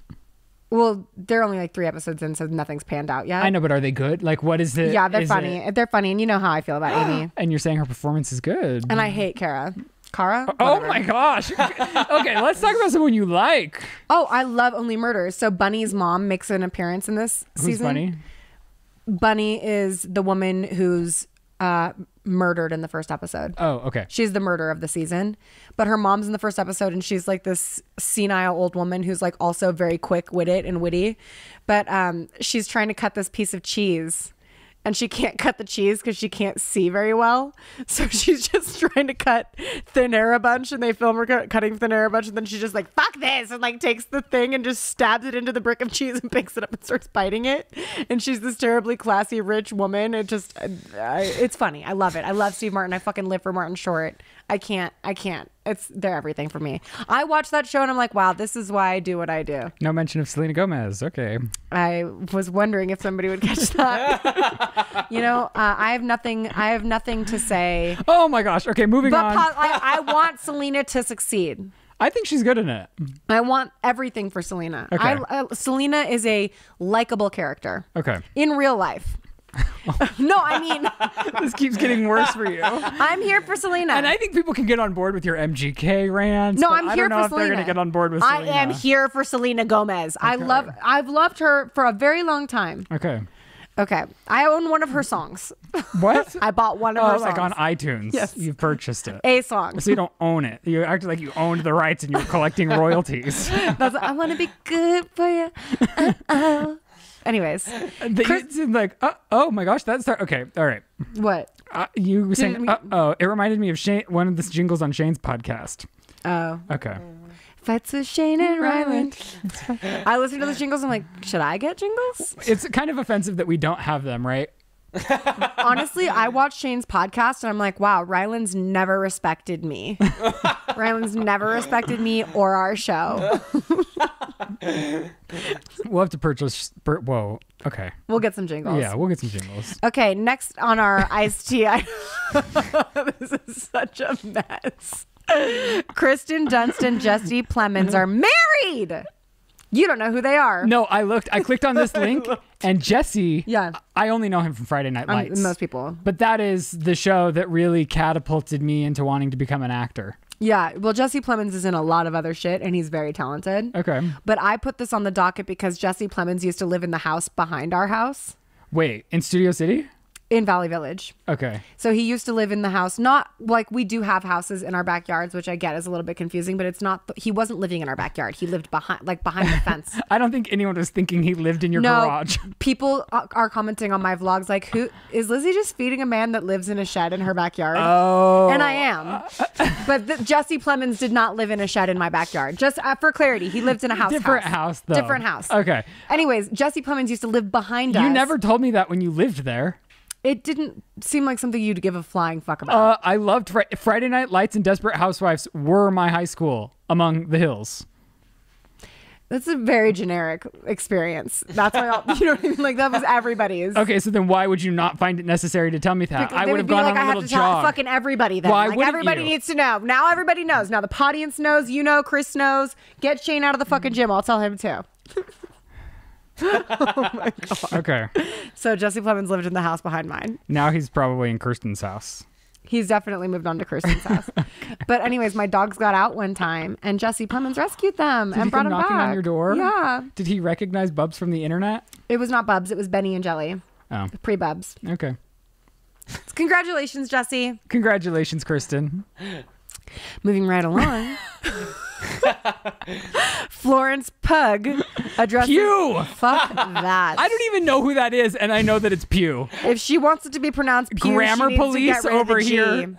Well, they're only like three episodes in, so nothing's panned out yet. I know, but are they good? Like, what is the? Yeah, they're is funny. it- They're funny, and you know how I feel about Amy. and you're saying her performance is good. And I hate Cara. Cara? Oh Whatever. my gosh. okay, let's talk about someone you like. Oh, I love Only Murders. So Bunny's mom makes an appearance in this Who's season. funny? Bunny is the woman who's uh, murdered in the first episode. Oh, okay. She's the murder of the season. But her mom's in the first episode and she's like this senile old woman who's like also very quick witted and witty. But um, she's trying to cut this piece of cheese and she can't cut the cheese because she can't see very well. So she's just trying to cut thin air a bunch and they film her cut- cutting thin air a bunch and then she's just like, fuck this and like takes the thing and just stabs it into the brick of cheese and picks it up and starts biting it. And she's this terribly classy, rich woman. It just, I, it's funny. I love it. I love Steve Martin. I fucking live for Martin Short. I can't, I can't. It's, they're everything for me. I watch that show and I'm like, wow, this is why I do what I do. No mention of Selena Gomez. Okay. I was wondering if somebody would catch that. you know, uh, I have nothing. I have nothing to say. Oh my gosh. Okay, moving But on. I, I want Selena to succeed. I think she's good in it. I want everything for Selena. Okay. I, uh, Selena is a likable character Okay. in real life. no, I mean, this keeps getting worse for you. I'm here for Selena. And I think people can get on board with your MGK rants. no, I'm here I don't know for if Selena. they're to get on board with I Selena. am here for Selena Gomez. I love. I've loved her for a very long time. Okay. Okay, I own one of her songs. What? I bought one of oh, her oh, songs. like on iTunes. Yes. You've purchased it. a song. So you don't own it. You act like you owned the rights and you're collecting royalties. That's I want to be good for you. Uh-oh. Uh. Anyways, They seem like, uh, oh my gosh, that's start. Okay, all right. what? Uh, you were saying, we- uh oh. It reminded me of Shane, one of the jingles on Shane's podcast. Oh, Okay. fights with Shane and Ryland. I listen to those jingles. I'm like, should I get jingles? It's kind of offensive that we don't have them, right? Honestly, I watched Shane's podcast and I'm like, wow, Ryland's never respected me. Ryland's never respected me or our show. We'll have to purchase. Per, whoa. Okay. We'll get some jingles. Yeah, we'll get some jingles. Okay, next on our iced tea. I- this is such a mess. Kristen Dunst and Jesse Plemons are married. You don't know who they are. No, I looked. I clicked on this link, and Jesse. Yeah. I only know him from Friday Night Um, Lights. most people. But that is the show that really catapulted me into wanting to become an actor. Yeah. Well, Jesse Plemons is in a lot of other shit and he's very talented. Okay. But I put this on the docket because Jesse Plemons used to live in the house behind our house. Wait, in Studio City? In Valley Village. Okay. So he used to live in the house, not like we do have houses in our backyards, which I get is a little bit confusing, but it's not, he wasn't living in our backyard. He lived behind, like behind the fence. I don't think anyone was thinking he lived in your no, garage. people are commenting on my vlogs like, who is Lizze just feeding a man that lives in a shed in her backyard? Oh. and I am. but the, Jesse Plemons did not live in a shed in my backyard. Just uh, for clarity, he lived in a house. Different house, though. Different house. Okay. Anyways, Jesse Plemons used to live behind us. You never told me that when you lived there. It didn't seem like something you'd give a flying fuck about. Uh, I loved Fri- Friday Night Lights and Desperate Housewives were my high school among the hills. That's a very generic experience. That's why, I'll, you know what I mean? Like that was everybody's. Okay, so then why would you not find it necessary to tell me that? I would have gone like, on a I have little to tell jog. fucking everybody then. Why like everybody you? needs to know. Now everybody knows. Now the audience knows. You know. Chris knows. Get Shane out of the fucking gym. I'll tell him too. Oh okay. So Jesse Plemons lived in the house behind mine. Now he's probably in Kirsten's house. He's definitely moved on to Kirsten's house. But anyways, my dogs got out one time, and Jesse Plemons rescued them and he brought come them knocking back. on your door? Yeah, Did he recognize Bubs from the internet? it was not Bubs. It was Benny and Jelly. Oh, Pre Bubs. okay. Congratulations, Jesse. Congratulations, Kristen. Moving right along. Florence Pug addresses. Pew! Fuck that. I don't even know who that is, and I know that it's Pew. If she wants it to be pronounced Pew, Grammar she needs to police get rid of the over here.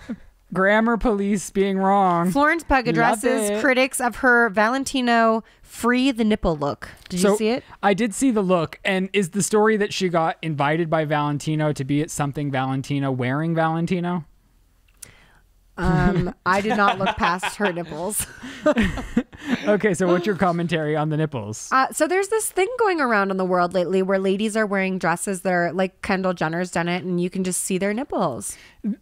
Grammar police being wrong. Florence Pug addresses critics of her Valentino free the nipple look. Did you see it? I did see the look, and is the story that she got invited by Valentino to be at something Valentino wearing Valentino? Um, I did not look past her nipples. Okay, so what's your commentary on the nipples? Uh, so there's this thing going around in the world lately where ladies are wearing dresses that are like Kendall Jenner's done it, and you can just see their nipples.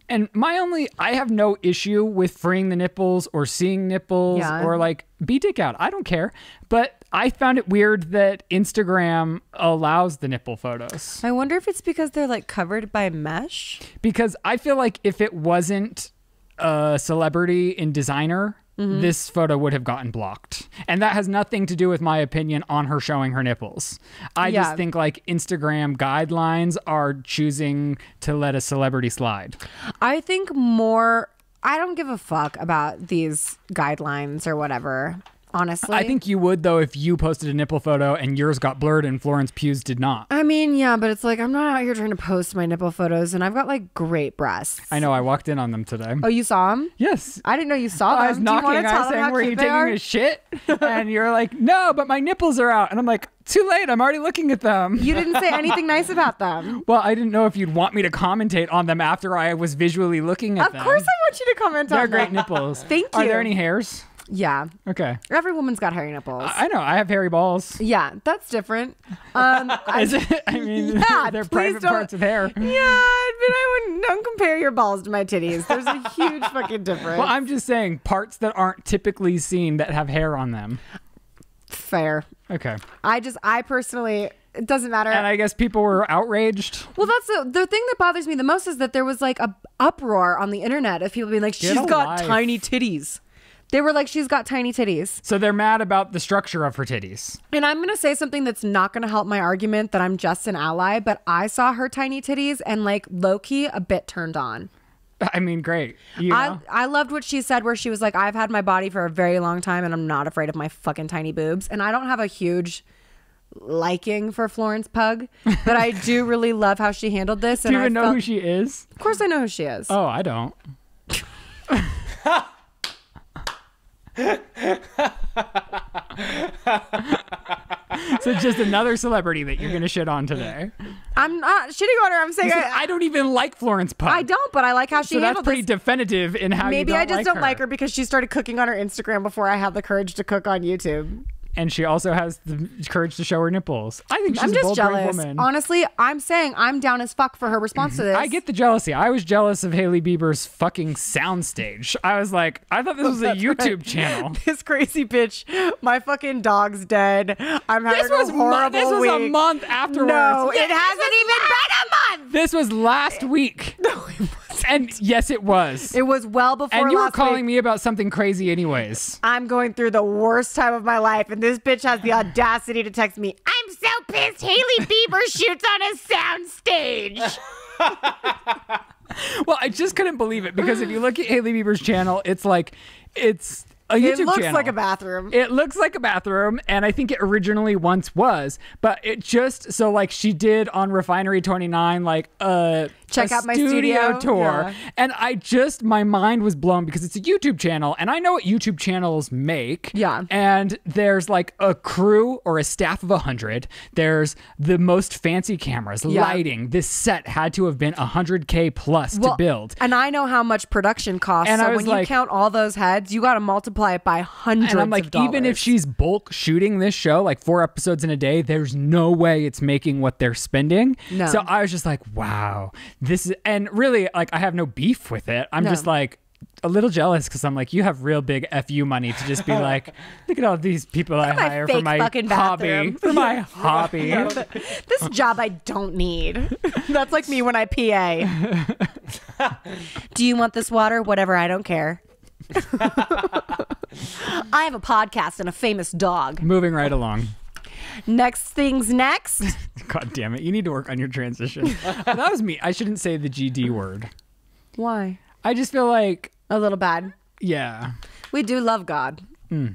And my only, I have no issue with freeing the nipples or seeing nipples Yeah. or like be dick out. I don't care. But I found it weird that Instagram allows the nipple photos I wonder if it's because they're like covered by mesh. because I feel like if it wasn't a celebrity in designer, Mm-hmm. this photo would have gotten blocked. And that has nothing to do with my opinion on her showing her nipples. I Yeah. just think like Instagram guidelines are choosing to let a celebrity slide. I think more. I don't give a fuck about these guidelines or whatever. Honestly, I think you would though if you posted a nipple photo and yours got blurred and Florence Pugh's did not. I mean, yeah, but it's like I'm not out here trying to post my nipple photos, and I've got like great breasts. I know I walked in on them today. Oh, you saw them? Yes. I didn't know you saw them. I was Do you knocking. I was them saying, "Were you taking are?" a shit?" And you're like, "No, but my nipples are out." And I'm like, "Too late. I'm already looking at them." You didn't say anything nice about them. Well, I didn't know if you'd want me to commentate on them after I was visually looking at Of them. Of course, I want you to comment They're on great nipples. Thank you. Are there any hairs? Yeah, Okay. every woman's got hairy nipples. I know. I have hairy balls. yeah, that's different. Um, I- Is it? I mean, Yeah, they're private don't- parts of hair. yeah, but I wouldn't. Don't compare your balls to my titties. There's a huge fucking difference. Well, I'm just saying parts that aren't typically seen that have hair on them. Fair. Okay. I just, I personally, it doesn't matter. And I guess people were outraged. Well, that's the the thing that bothers me the most is that there was like a uproar on the internet of people being like, "She's got life." tiny titties." They were like, "She's got tiny titties," So they're mad about the structure of her titties. and I'm gonna say something that's not gonna help my argument that I'm just an ally, but I saw her tiny titties and like low key a bit turned on. I mean, great. You I know? I loved what she said, where she was like, "I've had my body for a very long time, and I'm not afraid of my fucking tiny boobs." And I don't have a huge liking for Florence Pug, but I do really love how she handled this. Do and you I even know felt- who she is? Of course, I know who she is. Oh, I don't. so just another celebrity that you're gonna shit on today. I'm not shitting on her. I'm saying I, I don't even like Florence Pugh. I don't, but I like how she So that's pretty this. definitive in how Maybe I just like don't her. like her because she started cooking on her Instagram before I had the courage to cook on YouTube. And she also has the courage to show her nipples. I think she's I'm a just brave jealous. woman. Honestly, I'm saying I'm down as fuck for her response to this. I get the jealousy. I was jealous of Hailey Bieber's fucking soundstage. I was like, I thought this was a YouTube right. channel. this crazy bitch. My fucking dog's dead. I'm having This was a horrible this was a month afterwards. No, it hasn't even been a month. This was last week. No, it wasn't. And yes, it was. It was well before and you were calling week. me about something crazy, anyways. I'm going through the worst time of my life, and this bitch has the audacity to text me. I'm so pissed. Hailey Bieber shoots on a soundstage. well, I just couldn't believe it because if you look at Hailey Bieber's channel, it's like it's a YouTube it looks channel. like a bathroom. It looks like a bathroom, and I think it originally once was, but it just so like she did on Refinery 29, like uh Check out my studio. tour, Yeah. and I just my mind was blown because it's a YouTube channel, and I know what YouTube channels make. Yeah. and there's like a crew or a staff of a hundred. There's the most fancy cameras, Yeah. lighting. This set had to have been a hundred k plus to build. And I know how much production costs. And so when you count all those heads, you got to multiply it by hundreds And I'm like, even if she's bulk shooting this show, like four episodes in a day, there's no way it's making what they're spending. No. So I was just like, wow, this is, and really, like, I have no beef with it. I'm No. just like, a little jealous because I'm like, you have real big fu money to just be like, look at all these people I hire for my fucking hobby, bathroom." for my hobby. this job I don't need. That's like me when I PA. Do you want this water? Whatever, I don't care. I have a podcast and a famous dog. Moving right along. Next things next. God damn it, you need to work on your transition. that was me. I shouldn't say the GD word. Why? I just feel like, A little bad. yeah. We do love God. Hmm.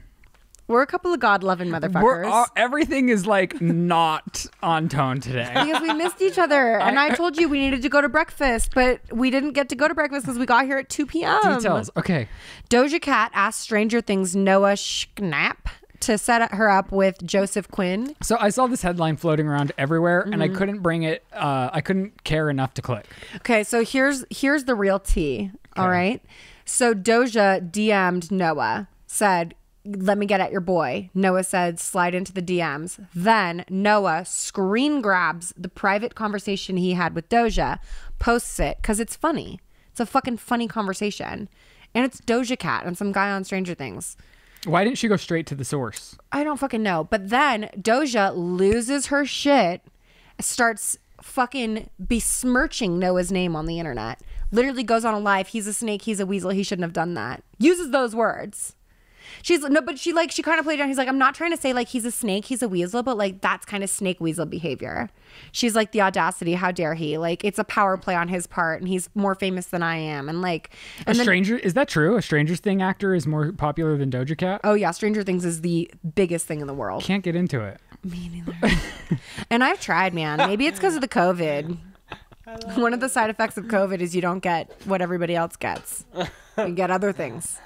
We're a couple of God loving motherfuckers. All, everything is like not on tone today. because we missed each other. And I, told you we needed to go to breakfast, but we didn't get to go to breakfast because we got here at 2 p.m. Details. Okay. Doja Cat asked Stranger Things Noah Schnapp to set her up with Joseph Quinn. So I saw this headline floating around everywhere, and I Mm-hmm. couldn't bring it. Uh, I couldn't care enough to click. Okay, so here's here's the real tea. All right. So Doja DM'd Noah, said, Let me get at your boy. Noah said, Slide into the DMs. Then Noah screen grabs the private conversation he had with Doja, posts it because it's funny. It's a fucking funny conversation. And it's Doja Cat and some guy on Stranger Things. Why didn't she go straight to the source? I don't fucking know. But then Doja loses her shit, starts fucking besmirching Noah's name on the internet. Literally goes on a live. He's a snake. He's a weasel. He shouldn't have done that. Uses those words. She's no, but she like she kind of played down. He's like, I'm not trying to say like he's a snake, he's a weasel, but like that's kind of snake weasel behavior. She's like the audacity. How dare he? Like it's a power play on his part, and he's more famous than I am. And like, A and then stranger is that true? A Stranger Thing actor is more popular than Doja Cat. oh yeah, Stranger Things is the biggest thing in the world. Can't get into it. Me neither. and I've tried, man. Maybe it's because of the COVID. One of the side effects of COVID is you don't get what everybody else gets. You get other things.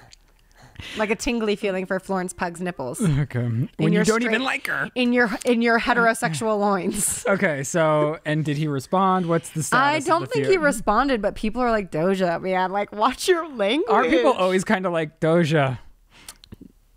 Like a tingly feeling for Florence Pug's nipples Okay. When you don't straight- even like her. in your in your heterosexual loins. Okay. So, and did he respond? What's the status? I don't think he responded, but people are like Doja, man. Like, watch your language. Aren't people always kind of like Doja?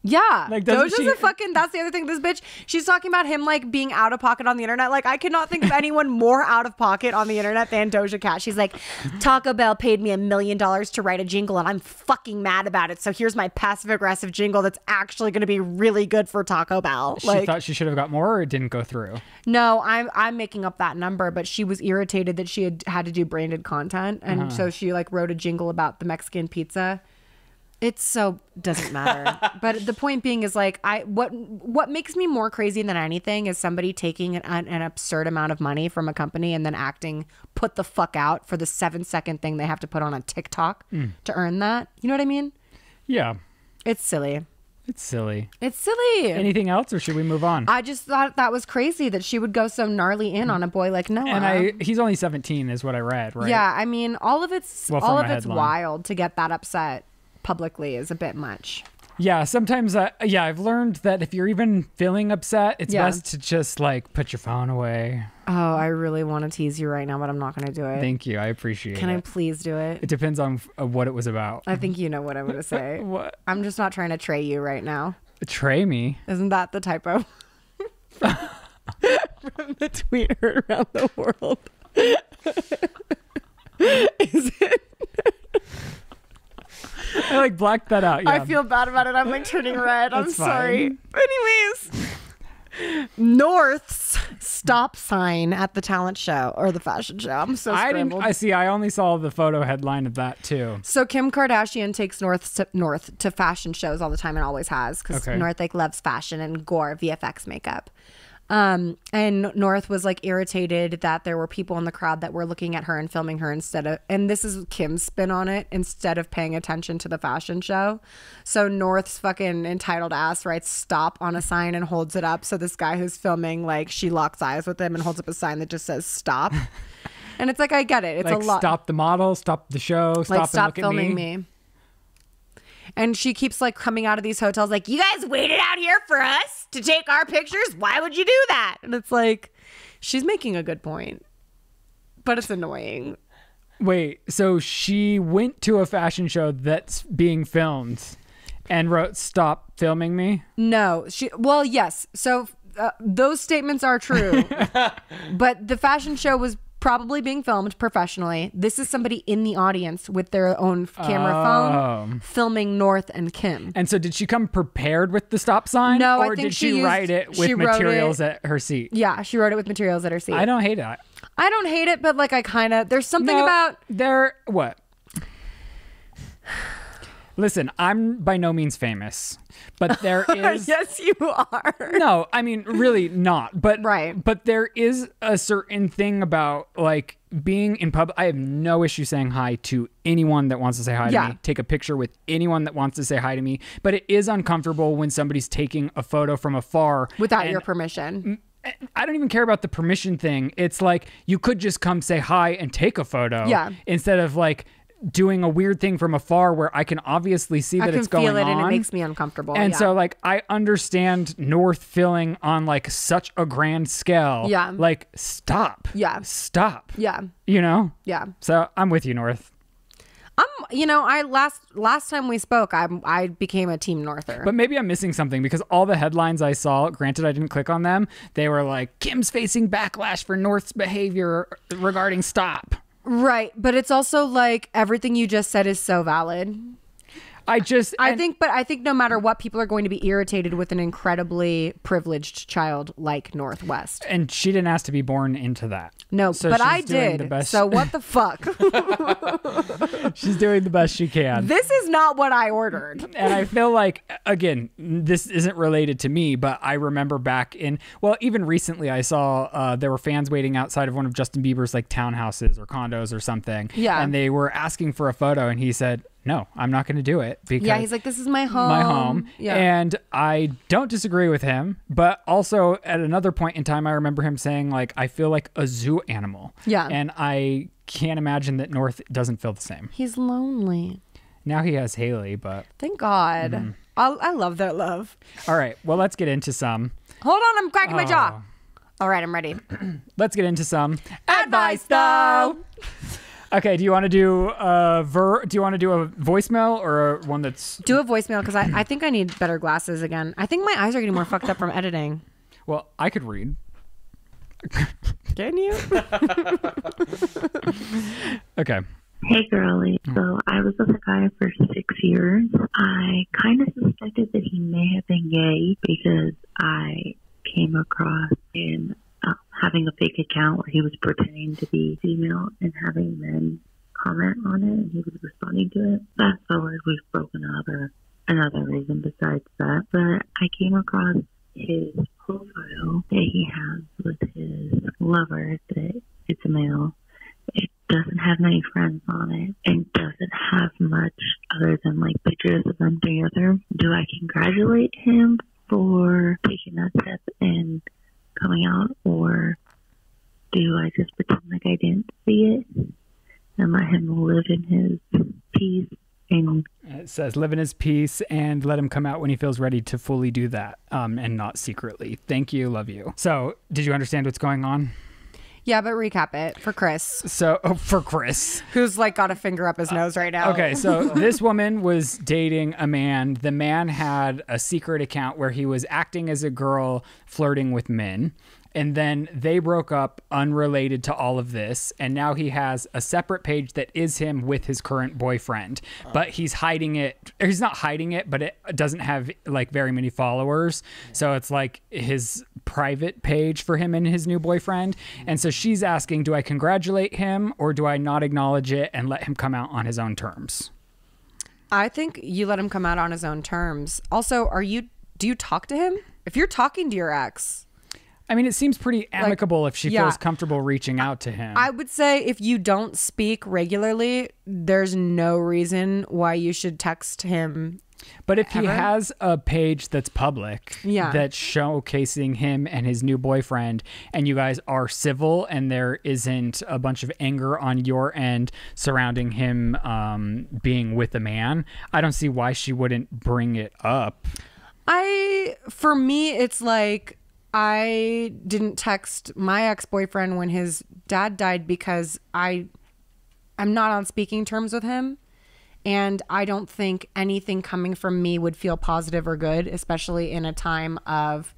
Yeah, Like, Doja's she- a fucking. That's the other thing. This bitch, she's talking about him like being out of pocket on the internet. Like, I cannot think of anyone more out of pocket on the internet than Doja Cat. She's like, Taco Bell paid me a million dollars to write a jingle, and I'm fucking mad about it. So here's my passive aggressive jingle that's actually going to be really good for Taco Bell. She Like, thought she should have got more, or it didn't go through. no, I'm I'm making up that number, but she was irritated that she had had to do branded content, and Uh-huh. so she like wrote a jingle about the Mexican pizza. It's so doesn't matter. but the point being is like I what what makes me more crazy than anything is somebody taking an, an absurd amount of money from a company and then acting put the fuck out for the seven second thing they have to put on a TikTok Mm. to earn that. You know what I mean? Yeah. It's silly. It's silly. It's silly. Anything else, or should we move on? I just thought that was crazy that she would go so gnarly in on a boy like Noah. and I, he's only 17, is what I read, right? Yeah, I mean, all of it's Well, all of it's headline. wild to get that upset publicly is a bit much. Yeah, sometimes, uh, yeah, I've learned that if you're even feeling upset, it's Yeah. best to just like put your phone away. Oh, I really want to tease you right now, but I'm not going to do it. Thank you. I appreciate it. Can I please do it? It depends on uh, what it was about. I think you know what I'm going to say. What? I'm just not trying to tray you right now. Betray me? Isn't that the typo? From the tweet heard around the world. Is it? I like blacked that out. Yeah. I feel bad about it. I'm like turning red. I'm sorry. Anyways, North's stop sign at the talent show or the fashion show. I'm so I scrambled. didn't. I see. I only saw the photo headline of that too. so Kim Kardashian takes North to, North to fashion shows all the time and always has because Okay. North like loves fashion and gore VFX makeup. Um, and North was like irritated that there were people in the crowd that were looking at her and filming her instead of, and this is Kim's spin on it, instead of paying attention to the fashion show. So North's fucking entitled ass writes stop on a sign and holds it up. So this guy who's filming, like, she locks eyes with him and holds up a sign that just says stop. and it's like, I get it. It's like a lot. stop the model, stop the show, stop like, stop filming me. me. And she keeps like coming out of these hotels like, you guys waited out here for us to take our pictures? Why would you do that? And it's like, she's making a good point, but it's annoying. Wait, so she went to a fashion show that's being filmed and wrote stop filming me? No, she, well, yes. So uh, those statements are true, but the fashion show was probably being filmed professionally. This is somebody in the audience with their own camera phone oh. filming North and Kim. And so did she come prepared with the stop sign? No, I or think did she she, used- write it with materials it- at her seat? Yeah, she wrote it with materials at her seat. I don't hate it. I don't hate it, but like I kind of there's something No, about there what? Listen, I'm by no means famous, but there is yes, you are. no, I mean really not. But Right. But there is a certain thing about like being in public. I have no issue saying hi to anyone that wants to say hi Yeah. to me. Take a picture with anyone that wants to say hi to me. But it is uncomfortable when somebody's taking a photo from afar Without and your permission. I don't even care about the permission thing. It's like you could just come say hi and take a photo. Yeah. Instead of like doing a weird thing from afar where I can obviously see I that can it's going feel it on. and it makes me uncomfortable. and yeah. so like I understand North filling on like such a grand scale. Yeah. Like stop. Yeah. Stop. yeah. You know? Yeah. So I'm with you, North. I'm you know, I last last time we spoke, I I became a team Norther. But maybe I'm missing something because all the headlines I saw, granted I didn't click on them, they were like Kim's facing backlash for North's behavior regarding stop. Right, but it's also like everything you just said is so valid. I just I and- think but I think no matter what people are going to be irritated with an incredibly privileged child like North West. and she didn't ask to be born into that. No, So but I did. So what the fuck? She's doing the best she can. this is not what I ordered. and I feel like again, this isn't related to me, but I remember back in well, even recently, I saw uh, there were fans waiting outside of one of Justin Bieber's like townhouses or condos or something. Yeah. and they were asking for a photo, and he said, "No, I'm not going to do it because Yeah, he's like, this is my home. my home." Yeah. And I don't disagree with him, but also at another point in time, I remember him saying like, "I feel like a zoo animal." Yeah. and I can't imagine that North doesn't feel the same. He's lonely. Now he has Hailey, but Thank God. Mm-hmm. I, I love that love. all right. Well, let's get into some. Hold on, I'm cracking my Oh. jaw. All right, I'm ready. Let's get into some Advice, though. Okay, do you want to do a ver? Do you want to do a voicemail or a one that's Do a voicemail because I, I think I need better glasses again. I think my eyes are getting more fucked up from editing. well? I could read. Can you? Okay. Hey girlie, so I was with a guy for six years. I kind of suspected that he may have been gay because I came across in uh, having a fake account where he was pretending to be female and having men comment on it and he was responding to it. Fast forward, we've broken up or another reason besides that, but I came across his profile that he has with his lover that it's a male it doesn't have many friends on it and doesn't have much other than like pictures of them together. Do I congratulate him for taking that step and coming out or do I just pretend like I didn't see it and let him live in his peace and It says live in his peace and let him come out when he feels ready to fully do that, um, and not secretly. Thank you, love you. So, did you understand what's going on? Yeah, but recap it for Chris, So, oh, for Chris. who's like got a finger up his nose right now. Okay, so this woman was dating a man. The man had a secret account where he was acting as a girl flirting with men. And then they broke up unrelated to all of this. And now he has a separate page that is him with his current boyfriend. Oh. But he's hiding it. Or he's not hiding it, but it doesn't have like very many followers. So it's like his private page for him and his new boyfriend. And so mm. she's asking, do I congratulate him or do I not acknowledge it and let him come out on his own terms? I think you let him come out on his own terms. Also, are you? Do you talk to him? If you're talking to your ex, I mean, it seems pretty amicable if she yeah. feels comfortable reaching out to him. I would say if you don't speak regularly, there's no reason why you should text him. but if he has a page that's public, Yeah. that's showcasing him and his new boyfriend, and you guys are civil, and there isn't a bunch of anger on your end surrounding him um, being with a man, I don't see why she wouldn't bring it up. I, for me, it's like I didn't text my ex boyfriend when his dad died because I, I'm not on speaking terms with him. And I don't think anything coming from me would feel positive or good, especially in a time of,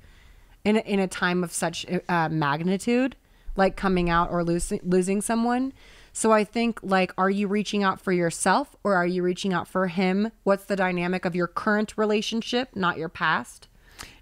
in a, in a time of such uh, magnitude, like coming out or losing losing someone. So I think like, are you reaching out for yourself or are you reaching out for him? What's the dynamic of your current relationship, not your past?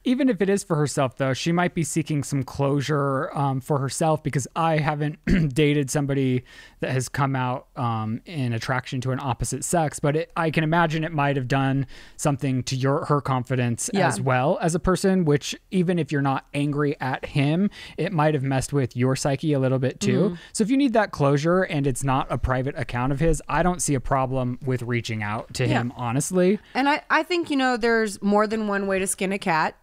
Even if it is for herself, though, she might be seeking some closure um, for herself because I haven't dated somebody that has come out um, in attraction to an opposite sex. But it, I can imagine it might have done something to your her confidence Yeah. as well as a person. Which even if you're not angry at him, it might have messed with your psyche a little bit too. So if you need that closure and it's not a private account of his, I don't see a problem with reaching out to him. Honestly, And I, I think, you know, there's more than one way to skin a cat.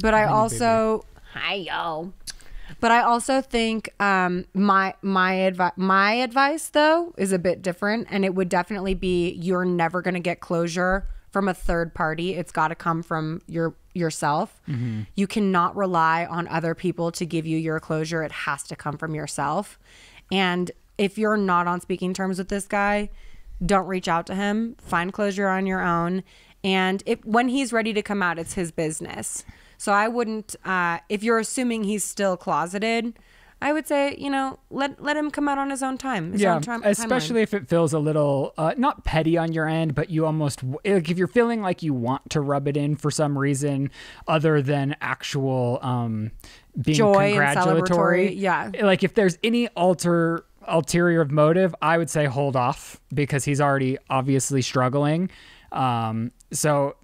But I also hi yo. But I also think um, my my advi- my advice though is a bit different, and it would definitely be you're never going to get closure from a third party. It's got to come from your yourself. You cannot rely on other people to give you your closure. It has to come from yourself. And if you're not on speaking terms with this guy, don't reach out to him. Find closure on your own. And if when he's ready to come out, it's his business. So I wouldn't. Uh, if you're assuming he's still closeted, I would say you know let let him come out on his own time. His yeah, own time, especially timeline. if it feels a little uh, not petty on your end, but you almost like if you're feeling like you want to rub it in for some reason other than actual um, being Joy congratulatory. celebratory, yeah. like if there's any alter ulterior of motive, I would say hold off because he's already obviously struggling. Um, so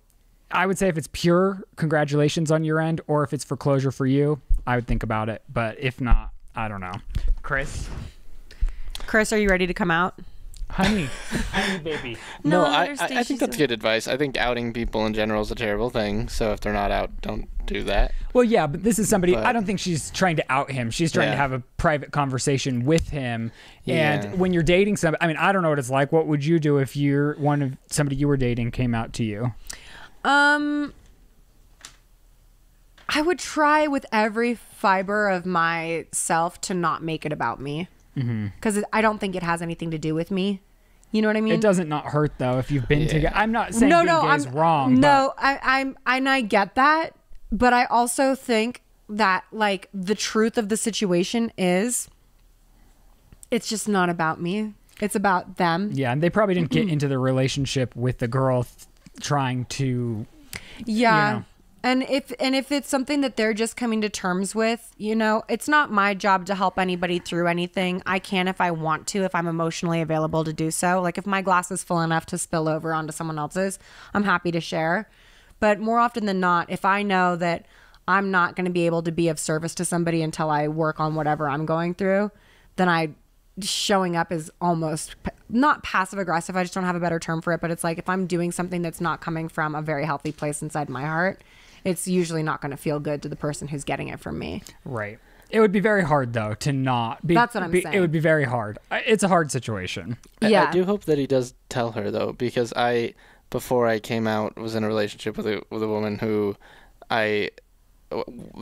I would say if it's pure congratulations on your end, or if it's foreclosure for you, I would think about it. But if not, I don't know. Chris, Chris, are you ready to come out? honey, honey, baby. No, No, I, I. I think that's good advice. I think outing people in general is a terrible thing. So if they're not out, don't do that. Well, yeah, but this is somebody. But- I don't think she's trying to out him. She's trying to have a private conversation with him. Yeah. And when you're dating somebody, I mean, I don't know what it's like. What would you do if you're one of somebody you were dating came out to you? Um, I would try with every fiber of myself to not make it about me, because I don't think it has anything to do with me. You know what I mean? It doesn't not hurt though if you've been Yeah. together. I'm not saying no, being no, gay I'm is wrong. No, I, I'm, and I get that, but I also think that like the truth of the situation is, it's just not about me. It's about them. yeah, and they probably didn't get into the relationship with the girl th- trying to. Yeah. know. And if and if it's something that they're just coming to terms with, you know, it's not my job to help anybody through anything. I can if I want to, if I'm emotionally available to do so. Like if my glass is full enough to spill over onto someone else's, I'm happy to share. But more often than not, if I know that I'm not going to be able to be of service to somebody until I work on whatever I'm going through, then I showing up is almost p- not passive aggressive. I just don't have a better term for it, but it's like if I'm doing something that's not coming from a very healthy place inside my heart, it's usually not going to feel good to the person who's getting it from me. Right. It would be very hard though to not. Be, That's what I'm be- saying. It would be very hard. It's a hard situation. I- Yeah. I, do hope that he does tell her though, because I, before I came out, was in a relationship with a with a woman who, I,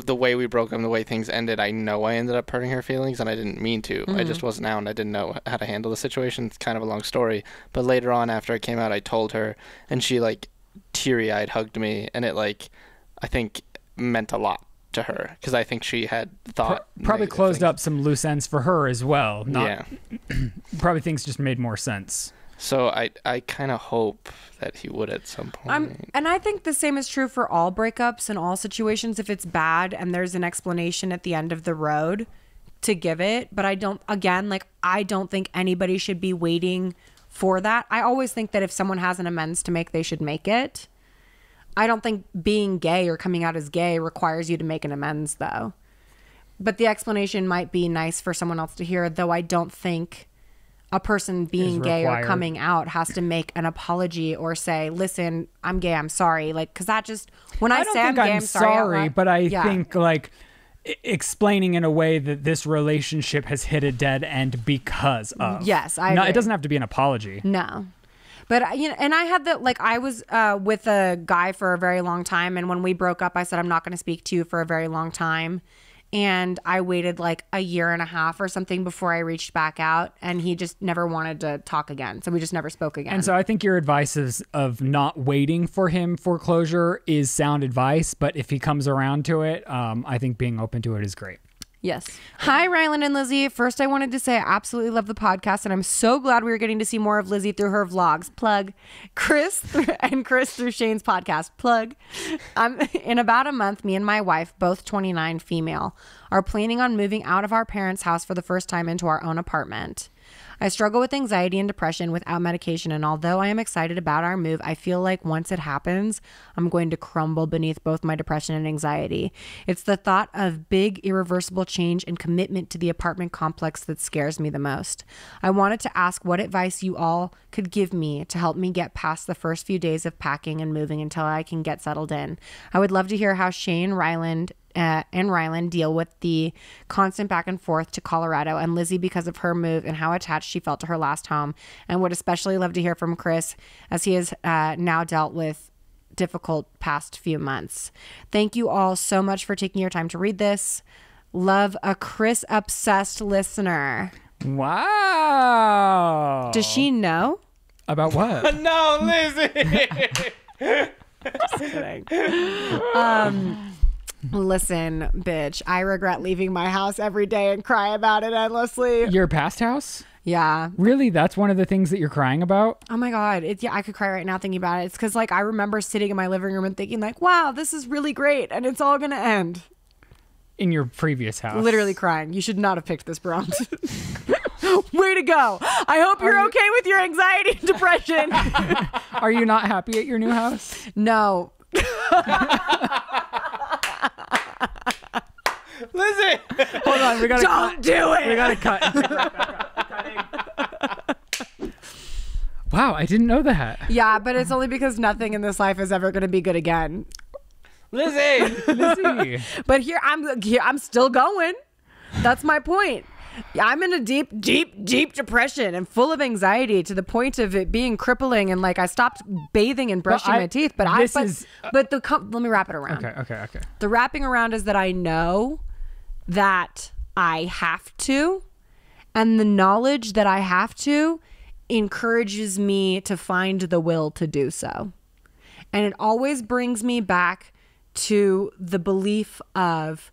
the way we broke up, and the way things ended, I know I ended up hurting her feelings, and I didn't mean to. I just mm. wasn't out, and I didn't know how to handle the situation. It's kind of a long story, but later on, after I came out, I told her, and she like, teary eyed hugged me, and it like, I think meant a lot to her because I think she had Pro- thought probably closed things. up some loose ends for her as well. Not, yeah. Probably things just made more sense. So I I kind of hope that he would at some point. And I think the same is true for all breakups and all situations. If it's bad and there's an explanation at the end of the road to give it, but I don't, again, like, I don't think anybody should be waiting for that. I always think that if someone has an amends to make, they should make it. I don't think being gay or coming out as gay requires you to make an amends, though. but the explanation might be nice for someone else to hear, though I don't think a person being gay or coming out has to make an apology or say, "Listen, I'm gay. I'm sorry." Like, because that just when I, I say I'm gay, I'm I'm sorry, out sorry, loud- but I Yeah. think like explaining in a way that this relationship has hit a dead end because of. Yes, I No, agree. it doesn't have to be an apology. No. But you know, and I had the like I was uh, with a guy for a very long time, and when we broke up, I said I'm not going to speak to you for a very long time, and I waited like a year and a half or something before I reached back out, and he just never wanted to talk again, so we just never spoke again. And so I think your advice is of not waiting for him for closure is sound advice, but if he comes around to it, um, I think being open to it is great. Yes. Hi, Ryland and Lizze. First, I wanted to say I absolutely love the podcast, and I'm so glad we are getting to see more of Lizze through her vlogs. Plug. Chris and Chris through Shane's podcast. Plug. Um, in about a month, me and my wife, both 29 female, are planning on moving out of our parents' house for the first time into our own apartment. I struggle with anxiety and depression without medication, and although I am excited about our move, I feel like once it happens, I'm going to crumble beneath both my depression and anxiety. It's the thought of big, irreversible change and commitment to the apartment complex that scares me the most. I wanted to ask what advice you all could give me to help me get past the first few days of packing and moving until I can get settled in. I would love to hear how Shane Ryland uh, and Ryland deal with the constant back and forth to Colorado, and Lizze because of her move and how attached she felt to her last home. And would especially love to hear from Chris as he has uh, now dealt with difficult past few months. Thank you all so much for taking your time to read this. Love a Chris obsessed listener. Wow. Does she know? About what? no, Lizze. Um, listen, bitch, I regret leaving my house every day and cry about it endlessly. Your past house? Yeah. Really? That's one of the things that you're crying about? Oh my god, it's yeah, I could cry right now thinking about it. It's because like I remember sitting in my living room and thinking like, wow, this is really great, and it's all gonna end. In your previous house? Literally crying. You should not have picked this prompt. Way to go! I hope you're you- okay with your anxiety and depression. Are you not happy at your new house? no, Lizze. Hold on, we gotta don't do it. We gotta cut. wow, I didn't know that. yeah, but it's only because nothing in this life is ever gonna be good again. Lizze. Lizze. But here I'm here I'm still going. That's my point. I'm in a deep, deep, deep depression and full of anxiety to the point of it being crippling. And like I stopped bathing and brushing I- my teeth. But I, but, is- uh, but the let me wrap it around. Okay, okay, okay. The wrapping around is that I know that I have to, and the knowledge that I have to encourages me to find the will to do so. And it always brings me back to the belief of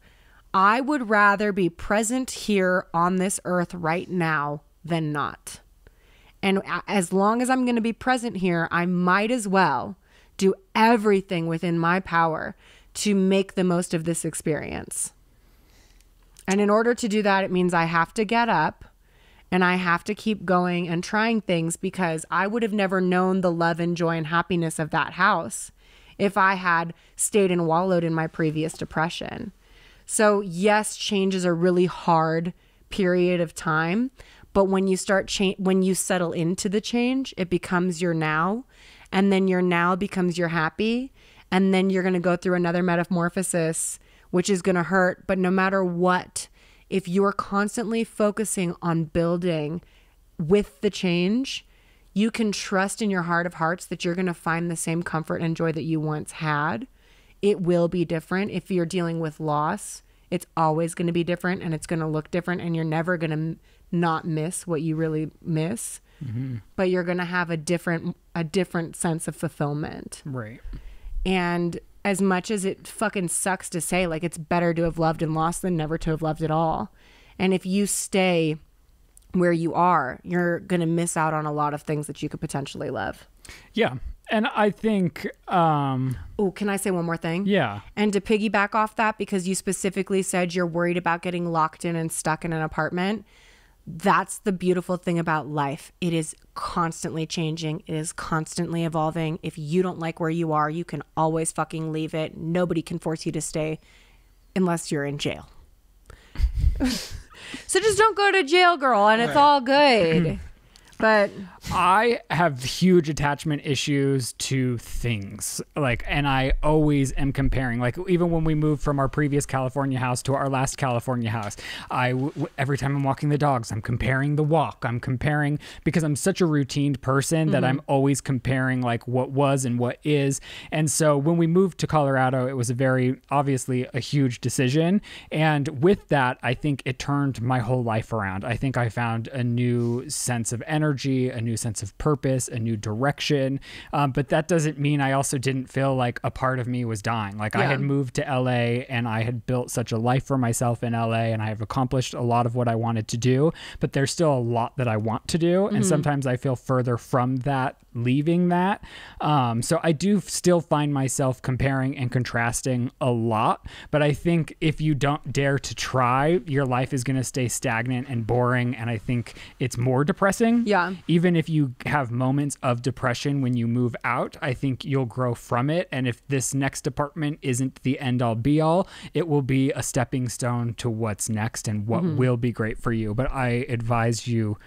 I would rather be present here on this earth right now than not. And as long as I'm going to be present here, I might as well do everything within my power to make the most of this experience. And in order to do that, it means I have to get up and I have to keep going and trying things because I would have never known the love and joy and happiness of that house if I had stayed and wallowed in my previous depression. So, yes, change is a really hard period of time, but when you start change when you settle into the change, it becomes your now, and then your now becomes your happy, and then you're going to go through another metamorphosis which is going to hurt, but no matter what, if you're constantly focusing on building with the change, you can trust in your heart of hearts that you're going to find the same comfort and joy that you once had. It will be different. If you're dealing with loss, it's always going to be different and it's going to look different, and you're never going to m- not miss what you really miss. Mm-hmm. But you're going to have a different a different sense of fulfillment. Right. And as much as it fucking sucks to say, like it's better to have loved and lost than never to have loved at all. And if you stay where you are, you're going to miss out on a lot of things that you could potentially love. Yeah. And I think, um, Oh, can I say one more thing? yeah. And to piggyback off that, because you specifically said you're worried about getting locked in and stuck in an apartment, that's the beautiful thing about life. It is constantly changing, it is constantly evolving. If you don't like where you are, you can always fucking leave it. Nobody can force you to stay unless you're in jail. So just don't go to jail, girl, and it's all good. but I have huge attachment issues to things. Like, and I always am comparing. Like, even when we moved from our previous California house to our last California house, I w- every time I'm walking the dogs, I'm comparing the walk. I'm comparing because I'm such a routine person that mm-hmm. I'm always comparing like what was and what is. And so when we moved to Colorado, it was a very obviously a huge decision. And with that, I think it turned my whole life around. I think I found a new sense of energy, a new sense of purpose, a new direction. Um, but that doesn't mean I also didn't feel like a part of me was dying. Like I had moved to LA and I had built such a life for myself in LA and I have accomplished a lot of what I wanted to do, but there's still a lot that I want to do. And sometimes I feel further from that leaving that. Um, so I do still find myself comparing and contrasting a lot. But I think if you don't dare to try, your life is going to stay stagnant and boring. And I think it's more depressing. Yeah. Even if you have moments of depression when you move out, I think you'll grow from it. And if this next apartment isn't the end all be all, it will be a stepping stone to what's next and what will be great for you. But I advise you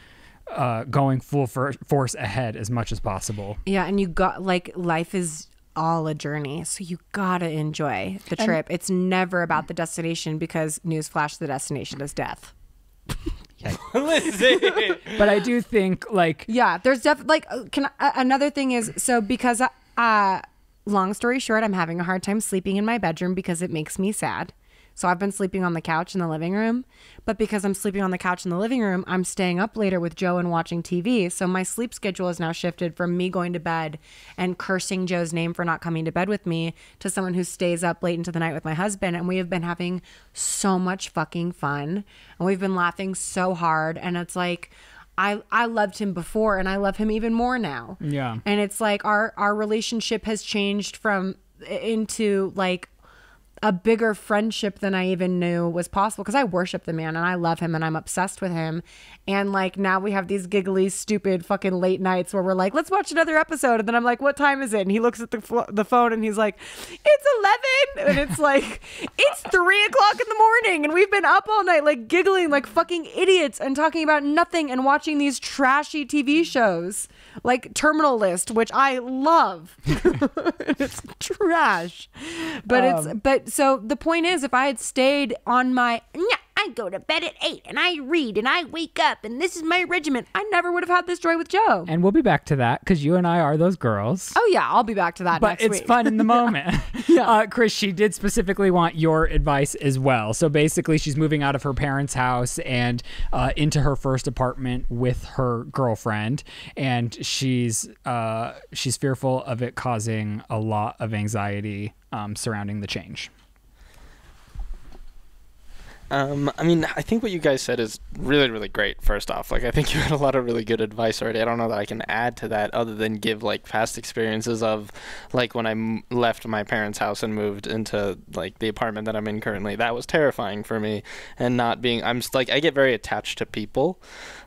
uh, going full for- force ahead as much as possible. yeah, and you got like life is all a journey, so you gotta enjoy the trip. it's never about the destination because newsflash, the destination is death. Lindsay. But I do think like Yeah, there's definitely like uh, can uh, another thing is so because uh, uh long story short, I'm having a hard time sleeping in my bedroom because it makes me sad. So I've been sleeping on the couch in the living room, but because I'm sleeping on the couch in the living room, I'm staying up later with Joe and watching TV. So my sleep schedule is now shifted from me going to bed and cursing Joe's name for not coming to bed with me to someone who stays up late into the night with my husband and we have been having so much fucking fun and we've been laughing so hard and it's like I I loved him before and I love him even more now. Yeah. And it's like our our relationship has changed from into like a bigger friendship than I even knew was possible because I worship the man and I love him and I'm obsessed with him. And like now we have these giggly, stupid fucking late nights where we're like, let's watch another episode. And then I'm like, what time is it? And he looks at the, the phone and he's like, it's 11. And it's like, it's three o'clock in the morning. And we've been up all night, like giggling like fucking idiots and talking about nothing and watching these trashy TV shows like Terminal List, which I love. it's trash. But it's um, but so the point is if I had stayed on my "Nyah, I go to bed at eight and I read and I wake up and this is my regiment, I never would have had this joy with Joe. and we'll be back to that because you and I are those girls. Oh yeah, I'll be back to that but next it's week. fun in the moment. Uh, Chris, she did specifically want your advice as well. So basically, she's moving out of her parents' house and uh, into her first apartment with her girlfriend, and she's uh, she's fearful of it causing a lot of anxiety um, surrounding the change. Um, I mean, I think what you guys said is really, really great. First off, like I think you had a lot of really good advice already. I don't know that I can add to that other than give like past experiences of, like when I m- left my parents' house and moved into like the apartment that I'm in currently. That was terrifying for me, and not being. I'm just, like I get very attached to people,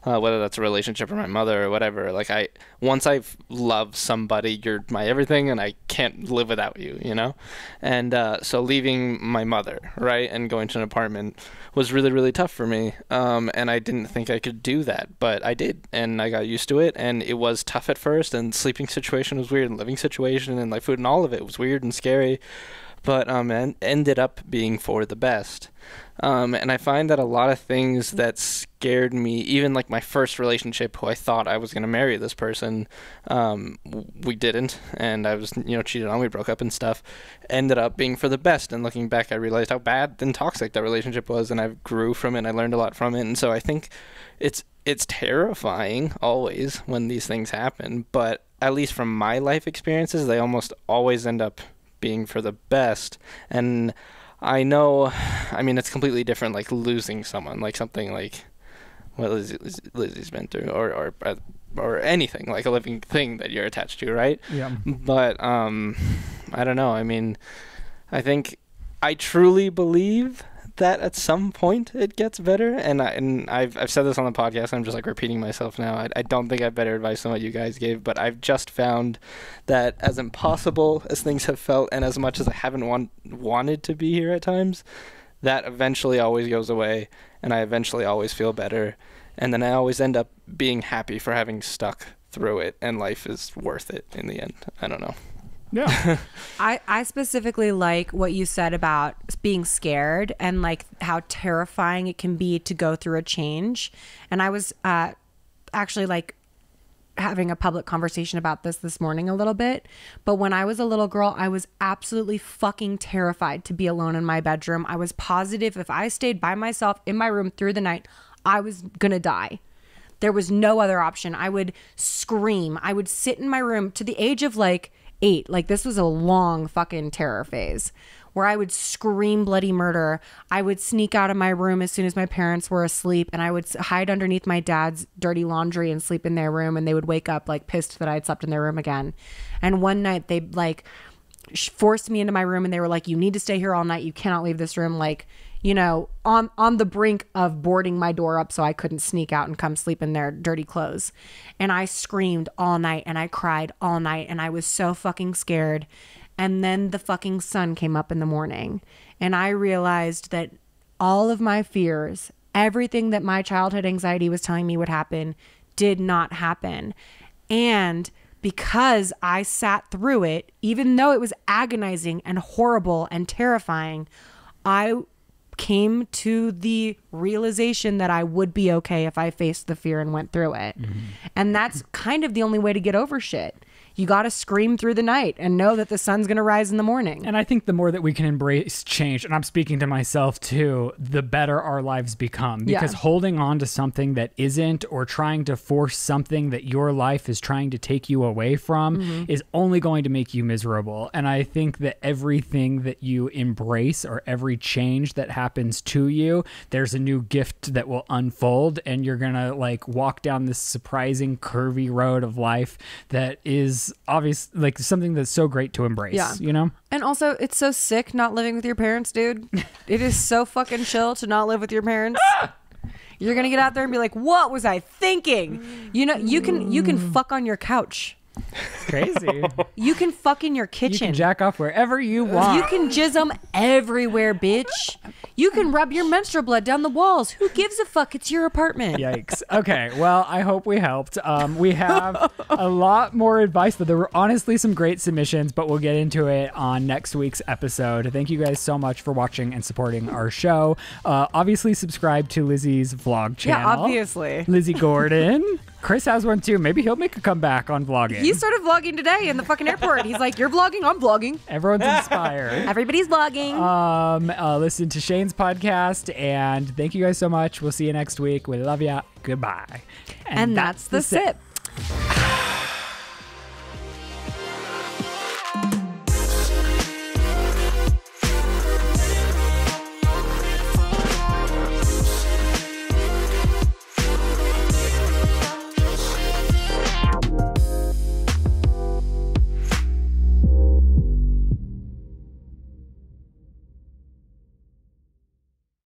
uh, whether that's a relationship or my mother or whatever. Like I once I love somebody, you're my everything, and I can't live without you. You know, and uh, so leaving my mother, right, and going to an apartment was really really tough for me um, and i didn't think i could do that but i did and i got used to it and it was tough at first and sleeping situation was weird and living situation and like food and all of it was weird and scary but um and ended up being for the best um, and I find that a lot of things that scared me, even like my first relationship, who I thought I was going to marry this person, um, we didn't, and I was, you know, cheated on. We broke up and stuff. Ended up being for the best. And looking back, I realized how bad and toxic that relationship was, and I grew from it. and I learned a lot from it, and so I think it's it's terrifying always when these things happen. But at least from my life experiences, they almost always end up being for the best. And I know, I mean, it's completely different, like losing someone, like something like what Lizze, Lizze's been through, or or uh, or anything like a living thing that you're attached to, right? Yeah. But um, I don't know. I mean, I think I truly believe that at some point it gets better, and I, and I've I've said this on the podcast. I'm just like repeating myself now. I, I don't think I have better advice than what you guys gave, but I've just found that as impossible as things have felt, and as much as I haven't want, wanted to be here at times, that eventually always goes away, and I eventually always feel better. And then I always end up being happy for having stuck through it, and life is worth it in the end. I don't know. Yeah. I, I specifically like what you said about being scared and like how terrifying it can be to go through a change. And I was uh, actually like having a public conversation about this this morning a little bit. But when I was a little girl, I was absolutely fucking terrified to be alone in my bedroom. I was positive if I stayed by myself in my room through the night, I was gonna die. There was no other option. I would scream. I would sit in my room to the age of like eight. Like this was a long fucking terror phase where I would scream bloody murder. I would sneak out of my room as soon as my parents were asleep and I would hide underneath my dad's dirty laundry and sleep in their room and they would wake up like pissed that I had slept in their room again. And one night they like forced me into my room and they were like you need to stay here all night. You cannot leave this room like you know, on on the brink of boarding my door up so I couldn't sneak out and come sleep in their dirty clothes. And I screamed all night and I cried all night and I was so fucking scared. And then the fucking sun came up in the morning and I realized that all of my fears, everything that my childhood anxiety was telling me would happen, did not happen. And because I sat through it, even though it was agonizing and horrible and terrifying, I came to the realization that I would be okay if I faced the fear and went through it. Mm-hmm. And that's kind of the only way to get over shit you got to scream through the night and know that the sun's going to rise in the morning. And I think the more that we can embrace change, and I'm speaking to myself too, the better our lives become. Because yeah. holding on to something that isn't or trying to force something that your life is trying to take you away from mm-hmm. is only going to make you miserable. And I think that everything that you embrace or every change that happens to you, there's a new gift that will unfold and you're going to like walk down this surprising curvy road of life that is obvious like something that's so great to embrace. Yeah. You know? And also it's so sick not living with your parents, dude. it is so fucking chill to not live with your parents. Ah! You're gonna get out there and be like, "What was I thinking?" You know, you can you can fuck on your couch. It's crazy. You can fuck in your kitchen. You can jack off wherever you want. You can jizz them everywhere, bitch. You can rub your menstrual blood down the walls. Who gives a fuck? It's your apartment. Yikes. Okay. Well, I hope we helped. Um, we have a lot more advice, but there were honestly some great submissions, but we'll get into it on next week's episode. Thank you guys so much for watching and supporting our show. Uh, obviously, subscribe to Lizze's vlog channel. Yeah, obviously. Lizze Gordon. Chris has one too. Maybe he'll make a comeback on vlogging. He started vlogging today in the fucking airport. He's like, "You're vlogging, I'm vlogging." Everyone's inspired. Everybody's vlogging. Um, uh, listen to Shane's podcast, and thank you guys so much. We'll see you next week. We love you. Goodbye. And, and that's, that's, the sip. sip.